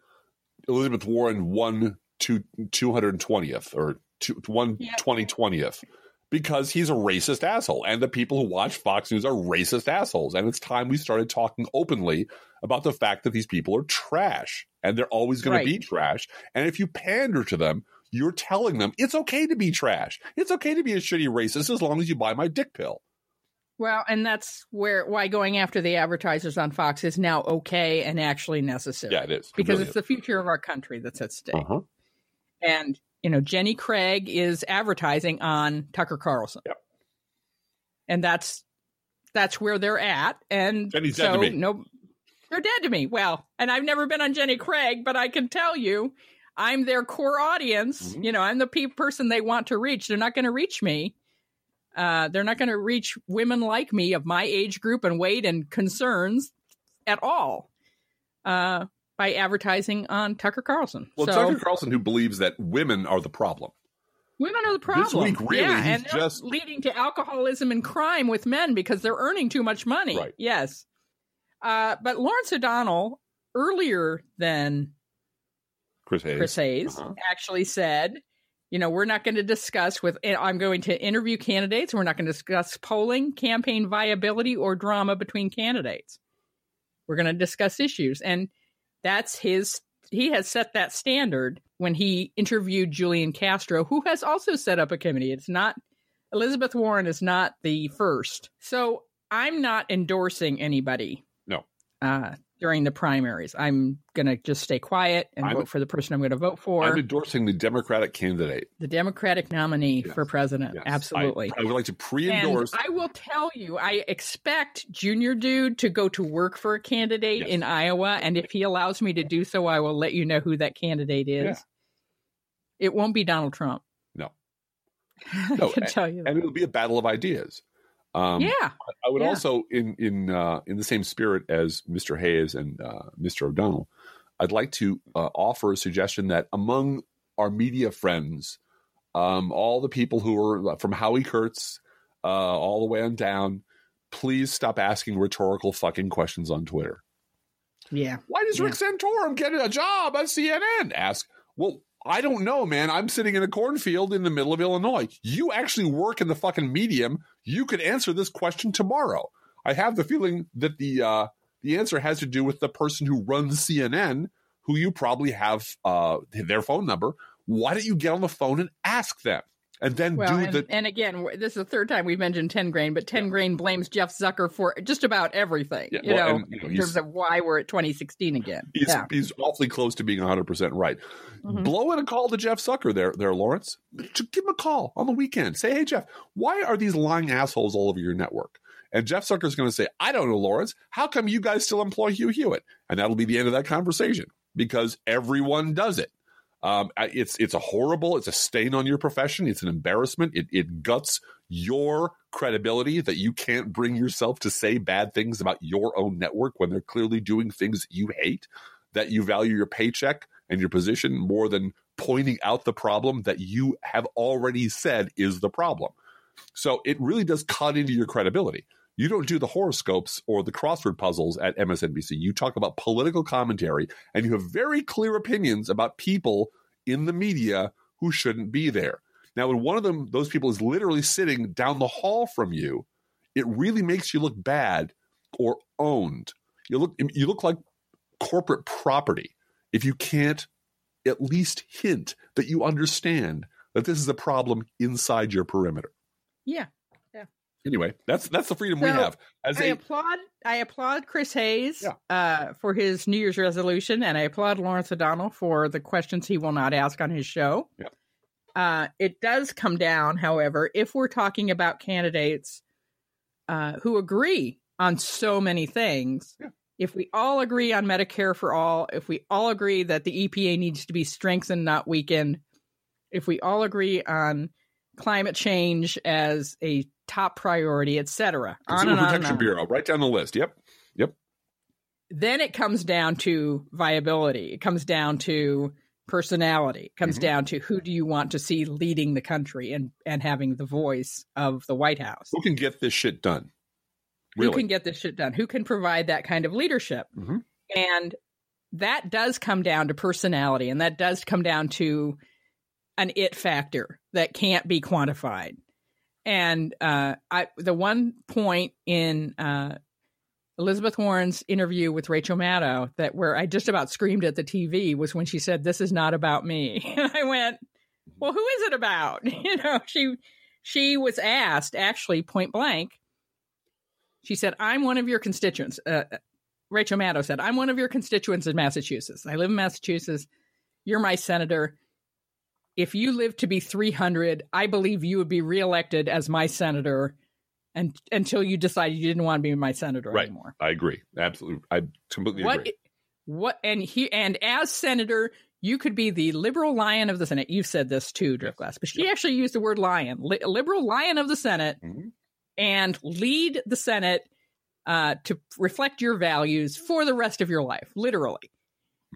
Elizabeth Warren won two two hundred and twentieth or two one twenty twentieth because he's a racist asshole, and the people who watch Fox News are racist assholes. And it's time we started talking openly about the fact that these people are trash, and they're always going Right. to be trash. And if you pander to them. You're telling them it's okay to be trash. It's okay to be a shitty racist as long as you buy my dick pill. Well, and that's where why going after the advertisers on Fox is now okay and actually necessary. Yeah, it is. It because really it's the future of our country that's at stake. Uh-huh. And you know, Jenny Craig is advertising on Tucker Carlson. Yep. And that's that's where they're at. And Jenny's so no They're dead to me. Well, and I've never been on Jenny Craig, but I can tell you, I'm their core audience. Mhm. You know, I'm the pe- person they want to reach. They're not going to reach me. Uh, they're not going to reach women like me of my age group and weight and concerns at all uh, by advertising on Tucker Carlson. Well, so Tucker Carlson, who believes that women are the problem. women are the problem. This week, really, yeah, he's and just- leading to alcoholism and crime with men because they're earning too much money. Right. Yes, uh, but Lawrence O'Donnell earlier than Chris Hayes. Chris Hayes Uh-huh. actually said, you know, we're not going to discuss with, I'm going to interview candidates. We're not going to discuss polling, campaign viability, or drama between candidates. We're going to discuss issues. And that's his, he has set that standard when he interviewed Julian Castro, who has also set up a committee. It's not, Elizabeth Warren is not the first. So I'm not endorsing anybody. No. Uh, during the primaries. I'm going to just stay quiet and I'm- vote for the person I'm going to vote for, I'm endorsing the Democratic candidate. the Democratic nominee Yes. for president. Yes. Absolutely. I, I would like to pre-endorse. I will tell you, I expect Junior Dude to go to work for a candidate Yes. in Iowa. And if he allows me to do so, I will let you know who that candidate is. Yeah. It won't be Donald Trump. No. [laughs] I No, can tell you. that. and it'll be a battle of ideas. Um, yeah. I would Yeah. also, in in uh, in the same spirit as Mr. Hayes and uh, Mr. O'Donnell, I'd like to uh, offer a suggestion that among our media friends, um, all the people who are from Howie Kurtz uh, all the way on down, please stop asking rhetorical fucking questions on Twitter. Yeah. Why does Rick Santorum get a job at CNN? Ask. Well, I don't know, man. I'm sitting in a cornfield in the middle of Illinois. You actually work in the fucking medium. You could answer this question tomorrow. I have the feeling that the uh, the answer has to do with the person who runs CNN, who you probably have uh, their phone number. Why don't you get on the phone and ask them, and then Well, do and, the and again, this is the third time we've mentioned Tengrain, but Tengrain blames Jeff Zucker for just about everything, Yeah, you, well, know, and, you know, in terms of why we're at 2016 again. He's, yeah. he's awfully close to being 100% right. Mhm. Blow in a call to Jeff Zucker there, there, Lawrence. Just give him a call on the weekend. Say, hey, Jeff, why are these lying assholes all over your network? And Jeff Zucker's going to say, I don't know, Lawrence. How come you guys still employ Hugh Hewitt? And that'll be the end of that conversation because everyone does it. Um, it's it's a horrible, it's a stain on your profession. It's an embarrassment. It, it guts your credibility that you can't bring yourself to say bad things about your own network when they're clearly doing things you hate, that you value your paycheck and your position more than pointing out the problem that you have already said is the problem. So it really does cut into your credibility. You don't do the horoscopes or the crossword puzzles at MSNBC. You talk about political commentary and you have very clear opinions about people in the media who shouldn't be there. Now, when one of them, those people is literally sitting down the hall from you, it really makes you look bad or owned. You look you look like corporate property if you can't at least hint that you understand that this is a problem inside your perimeter. Yeah. Anyway, that's that's the freedom we have as I a applaud I applaud Chris Hayes Yeah. uh, for his New Year's resolution, and I applaud Lawrence O'Donnell for the questions he will not ask on his show. Yeah. Uh, it does come down, however, if we're talking about candidates uh, who agree on so many things. Yeah. If we all agree on Medicare for all, if we all agree that the EPA needs to be strengthened, not weakened, if we all agree on climate change as a top priority, etc. on Consumer and on and Protection on Bureau. Right down the list. Yep. Yep. Then it comes down to viability. It comes down to personality. It comes Mhm. down to who do you want to see leading the country and and having the voice of the White House. Who can get this shit done? Really? Who can get this shit done? Who can provide that kind of leadership? Mhm. And that does come down to personality, and that does come down to an it factor that can't be quantified. And uh, I, the one point in uh, Elizabeth Warren's interview with Rachel Maddow that where I just about screamed at the TV was when she said, "This is not about me," [laughs] and I went, "Well, who is it about?" [laughs] You know, she she was asked actually point blank. She said, "I'm one of your constituents." Uh, Rachel Maddow said, "I'm one of your constituents in Massachusetts. I live in Massachusetts. You're my senator." If you live to be 300, I believe you would be reelected as my senator and until you decided you didn't want to be my senator Right. anymore. I agree. Absolutely. I completely What? agree. What? And he and as senator, you could be the liberal lion of the Senate. You've said this too, Driftglass, but she actually used the word lion, li- liberal lion of the Senate, Mhm. and lead the Senate uh, to reflect your values for the rest of your life, literally.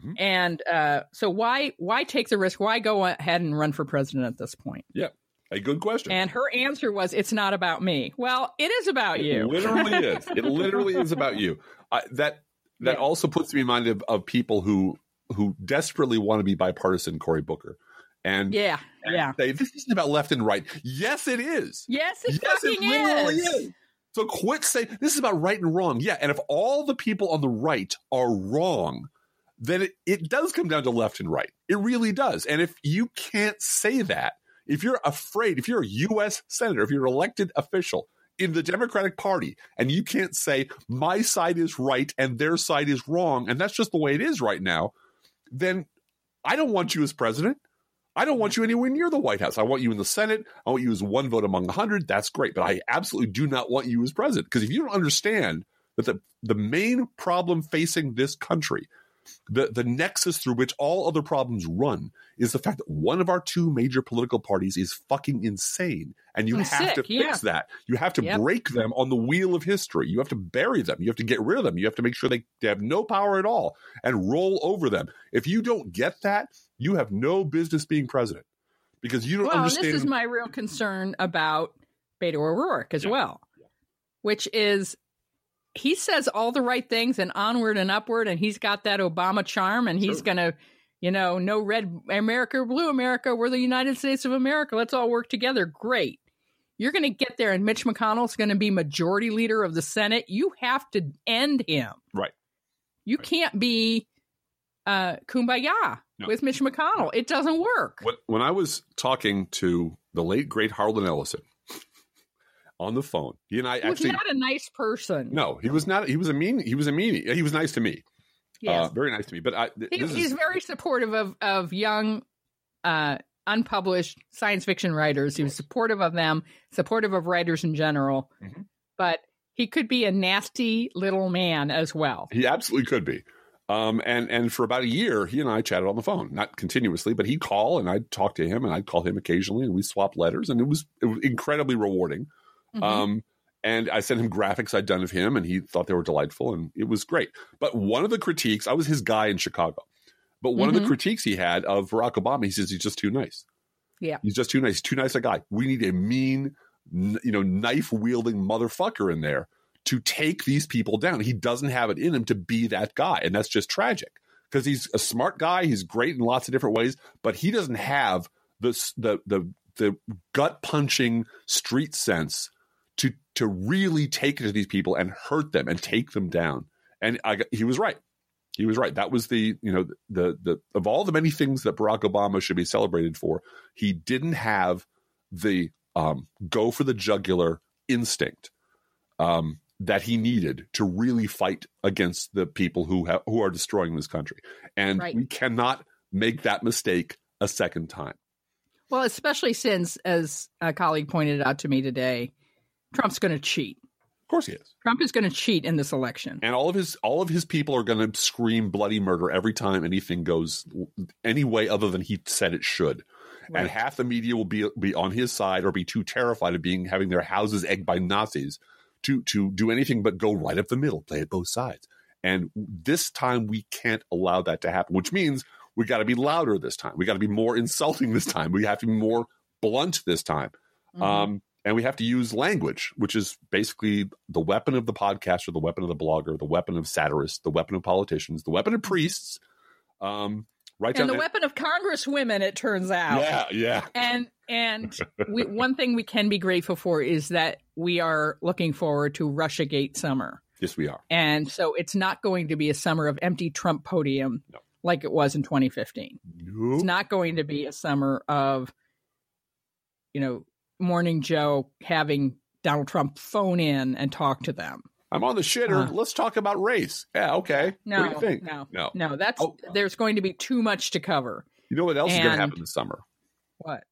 Mhm. And uh, so, why why take the risk? Why go ahead and run for president at this point? Yeah. A good question. And her answer was, "It's not about me." Well, it is about It you. literally [laughs] is. It literally is about you. I, that that Yeah. also puts me in mind of, of people who who desperately want to be bipartisan. Cory Booker, and Yeah, and yeah. say this isn't about left and right. Yes, it is. Yes, it yes, it fucking literally is. is. So quit saying this is about right and wrong. Yeah, and if all the people on the right are wrong, then it, it does come down to left and right. It really does. And if you can't say that, if you're afraid, if you're a U.S. senator, if you're an elected official in the Democratic Party, and you can't say my side is right and their side is wrong, and that's just the way it is right now, then I don't want you as president. I don't want you anywhere near the White House. I want you in the Senate. I want you as one vote among a hundred. That's great. But I absolutely do not want you as president. Because if you don't understand that the, the main problem facing this country, the, the nexus through which all other problems run, is the fact that one of our two major political parties is fucking insane. And you I'm have to sick, yeah. fix that. You have to Yep. break them on the wheel of history. You have to bury them. You have to get rid of them. You have to make sure they, they have no power at all and roll over them. If you don't get that, you have no business being president because you don't Well, and understand. this is my real concern about Beto O'Rourke as Yeah. well, which is he says all the right things and onward and upward, and he's got that Obama charm, and he's Sure. going to, you know, no red America, blue America, we're the United States of America. Let's all work together. Great. You're going to get there, and Mitch McConnell's going to be majority leader of the Senate. You have to end him. Right. You Right. can't be uh, kumbaya No. with Mitch McConnell. It doesn't work. when, when I was talking to the late great Harlan Ellison on the phone, he and I He was actually not a nice person. no, he was not. He was a mean. He was a meanie. He was nice to me. Yes. Uh, very nice to me. But I, th- He- he's is very supportive of of young, uh, unpublished science fiction writers. He was supportive of them, supportive of writers in general. Mhm. But he could be a nasty little man as well. he absolutely could be. Um, and and for about a year, he and I chatted on the phone, not continuously, but he'd call and I'd talk to him, and I'd call him occasionally, and we swapped letters, and it was it was incredibly rewarding. Mhm. Um, and I sent him graphics I'd done of him, and he thought they were delightful, and it was great. But one of the critiques, I was his guy in Chicago, but one of Mhm. the critiques he had of Barack Obama, he says he's just too nice. Yeah. he's just too nice. He's too nice a guy. We need a mean, you know, knife wielding motherfucker in there to take these people down. He doesn't have it in him to be that guy, and that's just tragic because he's a smart guy. He's great in lots of different ways, but he doesn't have the the the the gut punching street sense to to really take it to these people and hurt them and take them down. And I, he was right. He was right. That was the you know the the of all the many things that Barack Obama should be celebrated for, he didn't have the um, go for the jugular instinct um, that he needed to really fight against the people who have who are destroying this country. And Right. we cannot make that mistake a second time. Well, especially since, as a colleague pointed out to me today, Trump's going to cheat. Of course he is. Trump is going to cheat in this election. and all of his all of his people are going to scream bloody murder every time anything goes any way other than he said it should and half the media will be be on his side or be too terrified of being having their houses egged by nazis to to do anything but go right up the middle play at both sides and this time we can't allow that to happen which means we got to be louder this time we got to be more insulting this time we have to be more blunt this time Mhm. um, and we have to use language, which is basically the weapon of the podcaster, the weapon of the blogger, the weapon of satirists, the weapon of politicians, the weapon of priests. Um, right and the weapon of Congresswomen, it turns out. Yeah, yeah. And and [laughs] we, one thing we can be grateful for is that we are looking forward to RussiaGate summer, Yes, we are. and so it's not going to be a summer of empty Trump podium No. like it was in 2015. It's not going to be a summer of, you know, Morning Joe having Donald Trump phone in and talk to them. I'm on the shitter. Uh. Let's talk about race. Yeah, okay. No, what do you think? no, No. no. That's Oh. there's going to be too much to cover. You know what else is going to And- happen this summer? What?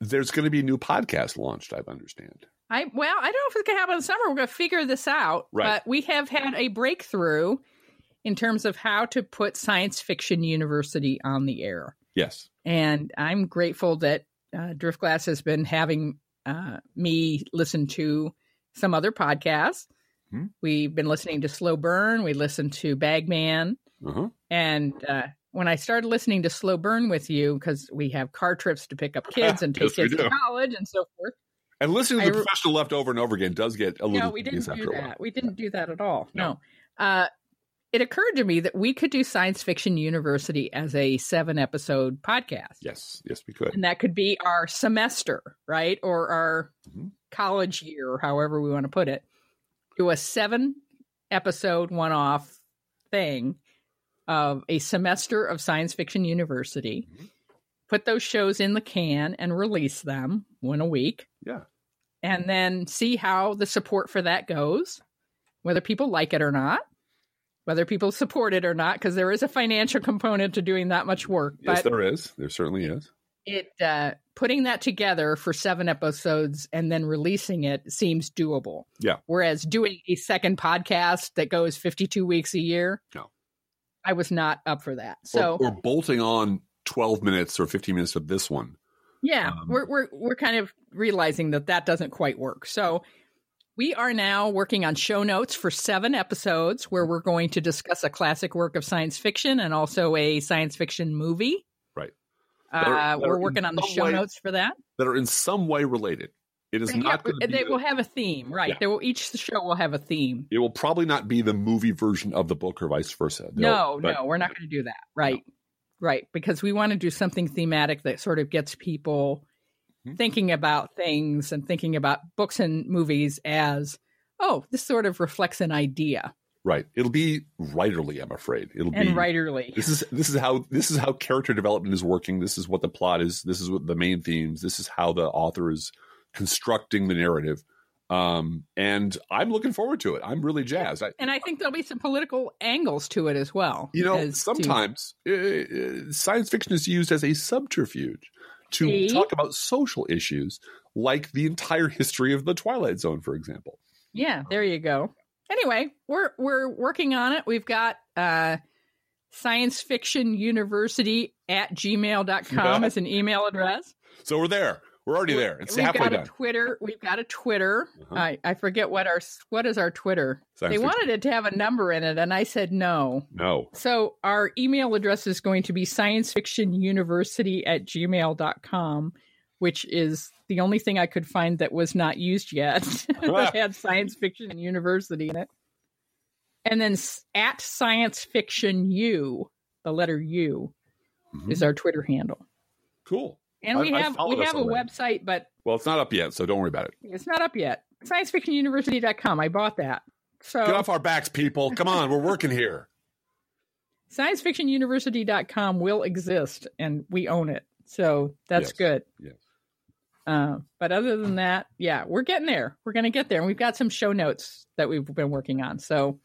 There's going to be a new podcast launched. I understand. I well, I don't know if it's gonna happen in the summer. We're gonna figure this out. Right. But we have had a breakthrough in terms of how to put Science Fiction University on the air. Yes. And I'm grateful that uh, Driftglass has been having uh, me listen to some other podcasts. Hmm. We've been listening to Slow Burn. We listened to Bagman. Uh-huh. And uh, when I started listening to Slow Burn with you, because we have car trips to pick up [laughs] kids and take Yes, kids to college and so forth. And listening to I the professional left over and over again does get a little No, we didn't do after a while. that. We didn't do that at all. No. No. Uh, it occurred to me that we could do Science Fiction University as a seven episode podcast. Yes, yes, we could. And that could be our semester, right? Or our Mhm. college year, or however we want to put it. Do a seven episode one off thing of a semester of Science Fiction University. Mhm. Put those shows in the can and release them one a week Yeah. and then see how the support for that goes, whether people like it or not, whether people support it or not, because there is a financial component to doing that much work. Yes, but there is. There certainly is. it uh, putting that together for seven episodes and then releasing it seems doable. Yeah. Whereas doing a second podcast that goes 52 weeks a year, No. I was not up for that. So or, or bolting on 12 minutes or 15 minutes of this one. Yeah, Um, we're we're we're kind of realizing that that doesn't quite work. So we are now working on show notes for seven episodes where we're going to discuss a classic work of science fiction and also a science fiction movie. Right. Uh, That are- that are we're working on the show way- notes for that. that are in some way related. It is Yeah, not going to be. they a- will have a theme, right? Yeah. They will each show will have a theme. it will probably not be the movie version of the book or vice versa. They'll- No, but- no, we're not going to do that. Right. Right. Because we want to do something thematic that sort of gets people Mhm. thinking about things and thinking about books and movies as, oh, this sort of reflects an idea Right. It'll be writerly, I'm afraid. It'll and be writerly. This is this is how this is how character development is working. This is what the plot is. This is what the main themes. This is how the author is constructing the narrative. Um, and I'm looking forward to it. I'm really jazzed. I, And I think there'll be some political angles to it as well. you know, as to- sometimes uh, uh, science fiction is used as a subterfuge to See? talk about social issues, like the entire history of the Twilight Zone, for example. Yeah, there you go. Anyway, we're we're working on it. We've got uh science fiction university at gmail.com Yeah. as an email address. So we're there. We're already there. It's we've halfway got done. a Twitter. We've got a Twitter. Uh-huh. I, I forget what our what is our Twitter. Science they fiction. wanted it to have a number in it, and I said no. No. So our email address is going to be sciencefictionuniversity at gmail.com, which is the only thing I could find that was not used yet [laughs] that [laughs] had science fiction and university in it. And then at science fiction u, the letter U, Mhm. is our Twitter handle. Cool. And we I- I have followed we have a already. website, but Well, it's not up yet, so don't worry about it. it's not up yet. ScienceFictionUniversity.com. I bought that. So Get off our backs, people. Come on, we're working here. [laughs] ScienceFictionUniversity.com will exist, and we own it. So that's Yes. good. Yes. Uh, but other than that, yeah, we're getting there. We're going to get there. And we've got some show notes that we've been working on. So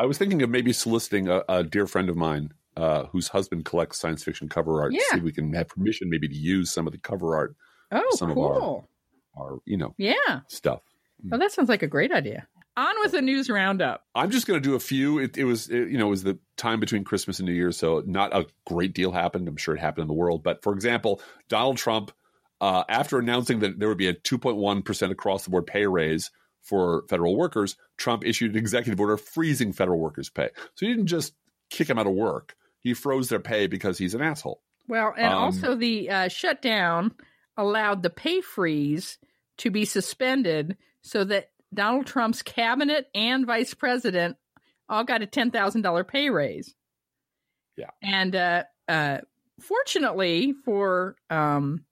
I was thinking of maybe soliciting a, a dear friend of mine uh, whose husband collects science fiction cover art. Yeah. See if we can have permission maybe to use some of the cover art, Oh, Some of our- cool. or you know, Yeah. stuff. Well, that sounds like a great idea. On with the news roundup. I'm just going to do a few. It, it was, it, you know, it was the time between Christmas and New Year, so not a great deal happened. I'm sure it happened in the world, but for example, Donald Trump, uh, after announcing that there would be a 2.1 percent across the board pay raise for federal workers, Trump issued an executive order freezing federal workers' pay. So he didn't just kick them out of work; he froze their pay because he's an asshole. Well, and Um, also the uh, shutdown allowed the pay freeze to be suspended so that Donald Trump's cabinet and vice president all got a $10,000 pay raise. Yeah. And uh, uh, fortunately for, um,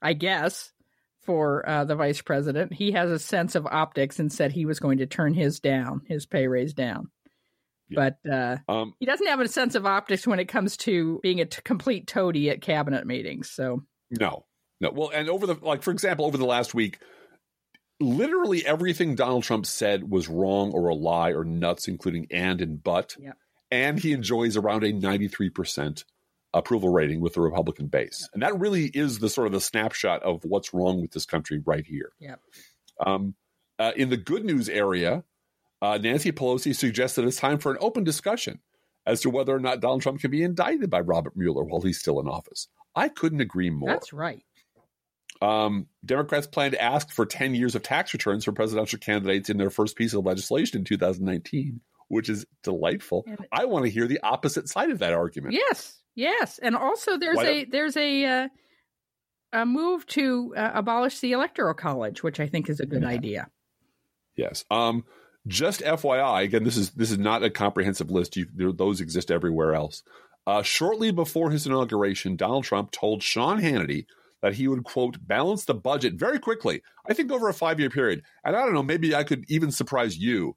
I guess, for uh, the vice president, he has a sense of optics and said he was going to turn his down, his pay raise down. Yeah. But uh, Um, he doesn't have a sense of optics when it comes to being a t- complete toady at cabinet meetings. So No, no. Well, and over the like, for example, over the last week, literally everything Donald Trump said was wrong or a lie or nuts, including and and but. Yeah. And he enjoys around a ninety-three percent approval rating with the Republican base, and that really is the sort of the snapshot of what's wrong with this country right here. Yep. Um, uh, in the good news area, uh, Nancy Pelosi suggested it's time for an open discussion as to whether or not Donald Trump can be indicted by Robert Mueller while he's still in office. I couldn't agree more. That's right. Um, Democrats plan to ask for 10 years of tax returns for presidential candidates in their first piece of legislation in 2019, which is delightful. I want to hear the opposite side of that argument. Yes, yes, and also there's Why a there's a uh, a move to uh, abolish the electoral college, which I think is a good Yeah. idea. Yes. Um, just FYI, again, this is this is not a comprehensive list. You, there, those exist everywhere else. Uh, shortly before his inauguration, Donald Trump told Sean Hannity that he would quote balance the budget very quickly. I think over a five year period, and I don't know, maybe I could even surprise you.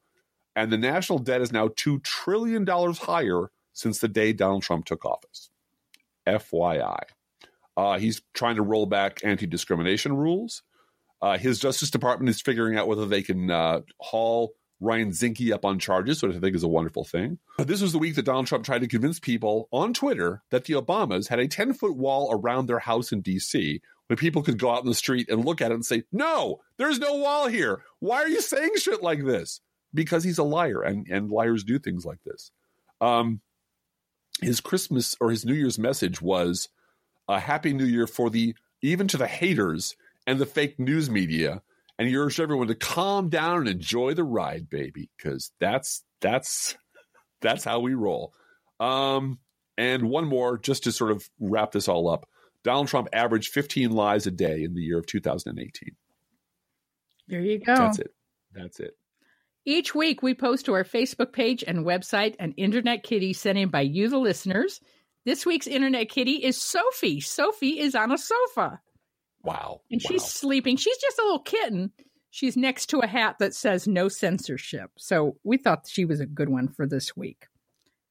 And the national debt is now two trillion dollars higher since the day Donald Trump took office. FYI, uh, he's trying to roll back anti discrimination rules. Uh, his Justice Department is figuring out whether they can uh, haul Ryan Zinke up on charges, which I think is a wonderful thing. But this was the week that Donald Trump tried to convince people on Twitter that the Obamas had a 10 foot wall around their house in D.C. where people could go out in the street and look at it and say, No, there's no wall here. Why are you saying shit like this? Because he's a liar, and, and liars do things like this. Um, his Christmas or his New Year's message was a Happy New Year for the even to the haters and the fake news media and he urged everyone to calm down and enjoy the ride, baby, because that's that's that's how we roll. Um, and one more, just to sort of wrap this all up. Donald Trump averaged 15 lies a day in the year of 2018. There you go. That's it. That's it. Each week, we post to our Facebook page and website an Internet Kitty sent in by you, the listeners. This week's Internet Kitty is Sophie. Sophie is on a sofa Wow. and wow. she's sleeping. She's just a little kitten. She's next to a hat that says no censorship. So we thought she was a good one for this week.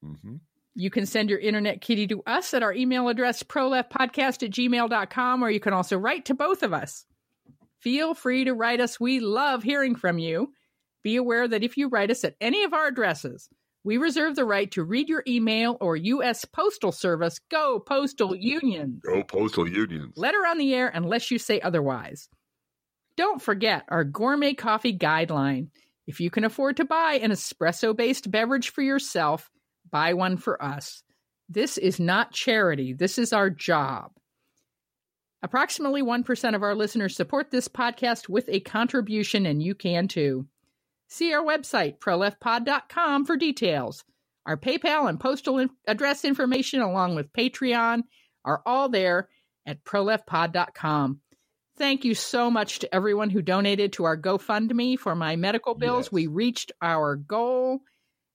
hmm You can send your internet kitty to us at our email address, proleftpodcast at gmail.com, or you can also write to both of us. Feel free to write us. We love hearing from you. Be aware that if you write us at any of our addresses, we reserve the right to read your email or U.S. Postal Service. Go, Postal Union. Go postal unions. Letter on the air unless you say otherwise. Don't forget our gourmet coffee guideline. If you can afford to buy an espresso based beverage for yourself, buy one for us. This is not charity, this is our job. Approximately 1% of our listeners support this podcast with a contribution, and you can too. See our website, proleftpod.com, for details. Our PayPal and postal in- address information, along with Patreon, are all there at proleftpod.com. Thank you so much to everyone who donated to our GoFundMe for my medical bills. Yes. We reached our goal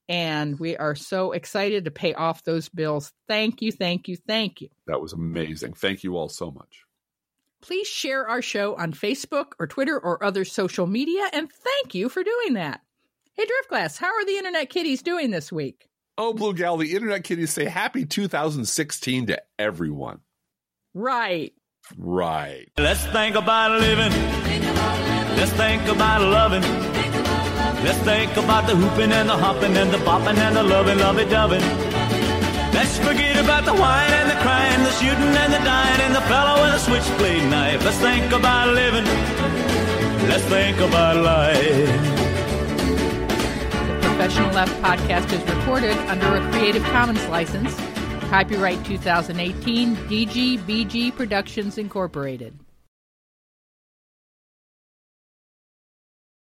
and we are so excited to pay off those bills. Thank you, thank you, thank you. That was amazing. Thank you all so much. Please share our show on Facebook or Twitter or other social media, and thank you for doing that. Hey, Driftglass, how are the Internet Kitties doing this week? Oh, Blue Gal, the Internet Kitties say happy 2016 to everyone. Right. Right. Let's think about living. Let's think about loving. Let's think about the hooping and the hopping and the bopping and the loving, lovey doving. Let's forget about the wine and the crying, the shooting and the dying, and the fellow with a switchblade knife. Let's think about living. Let's think about life. Professional Left podcast is recorded under a Creative Commons license. Copyright 2018 DGBG Productions Incorporated.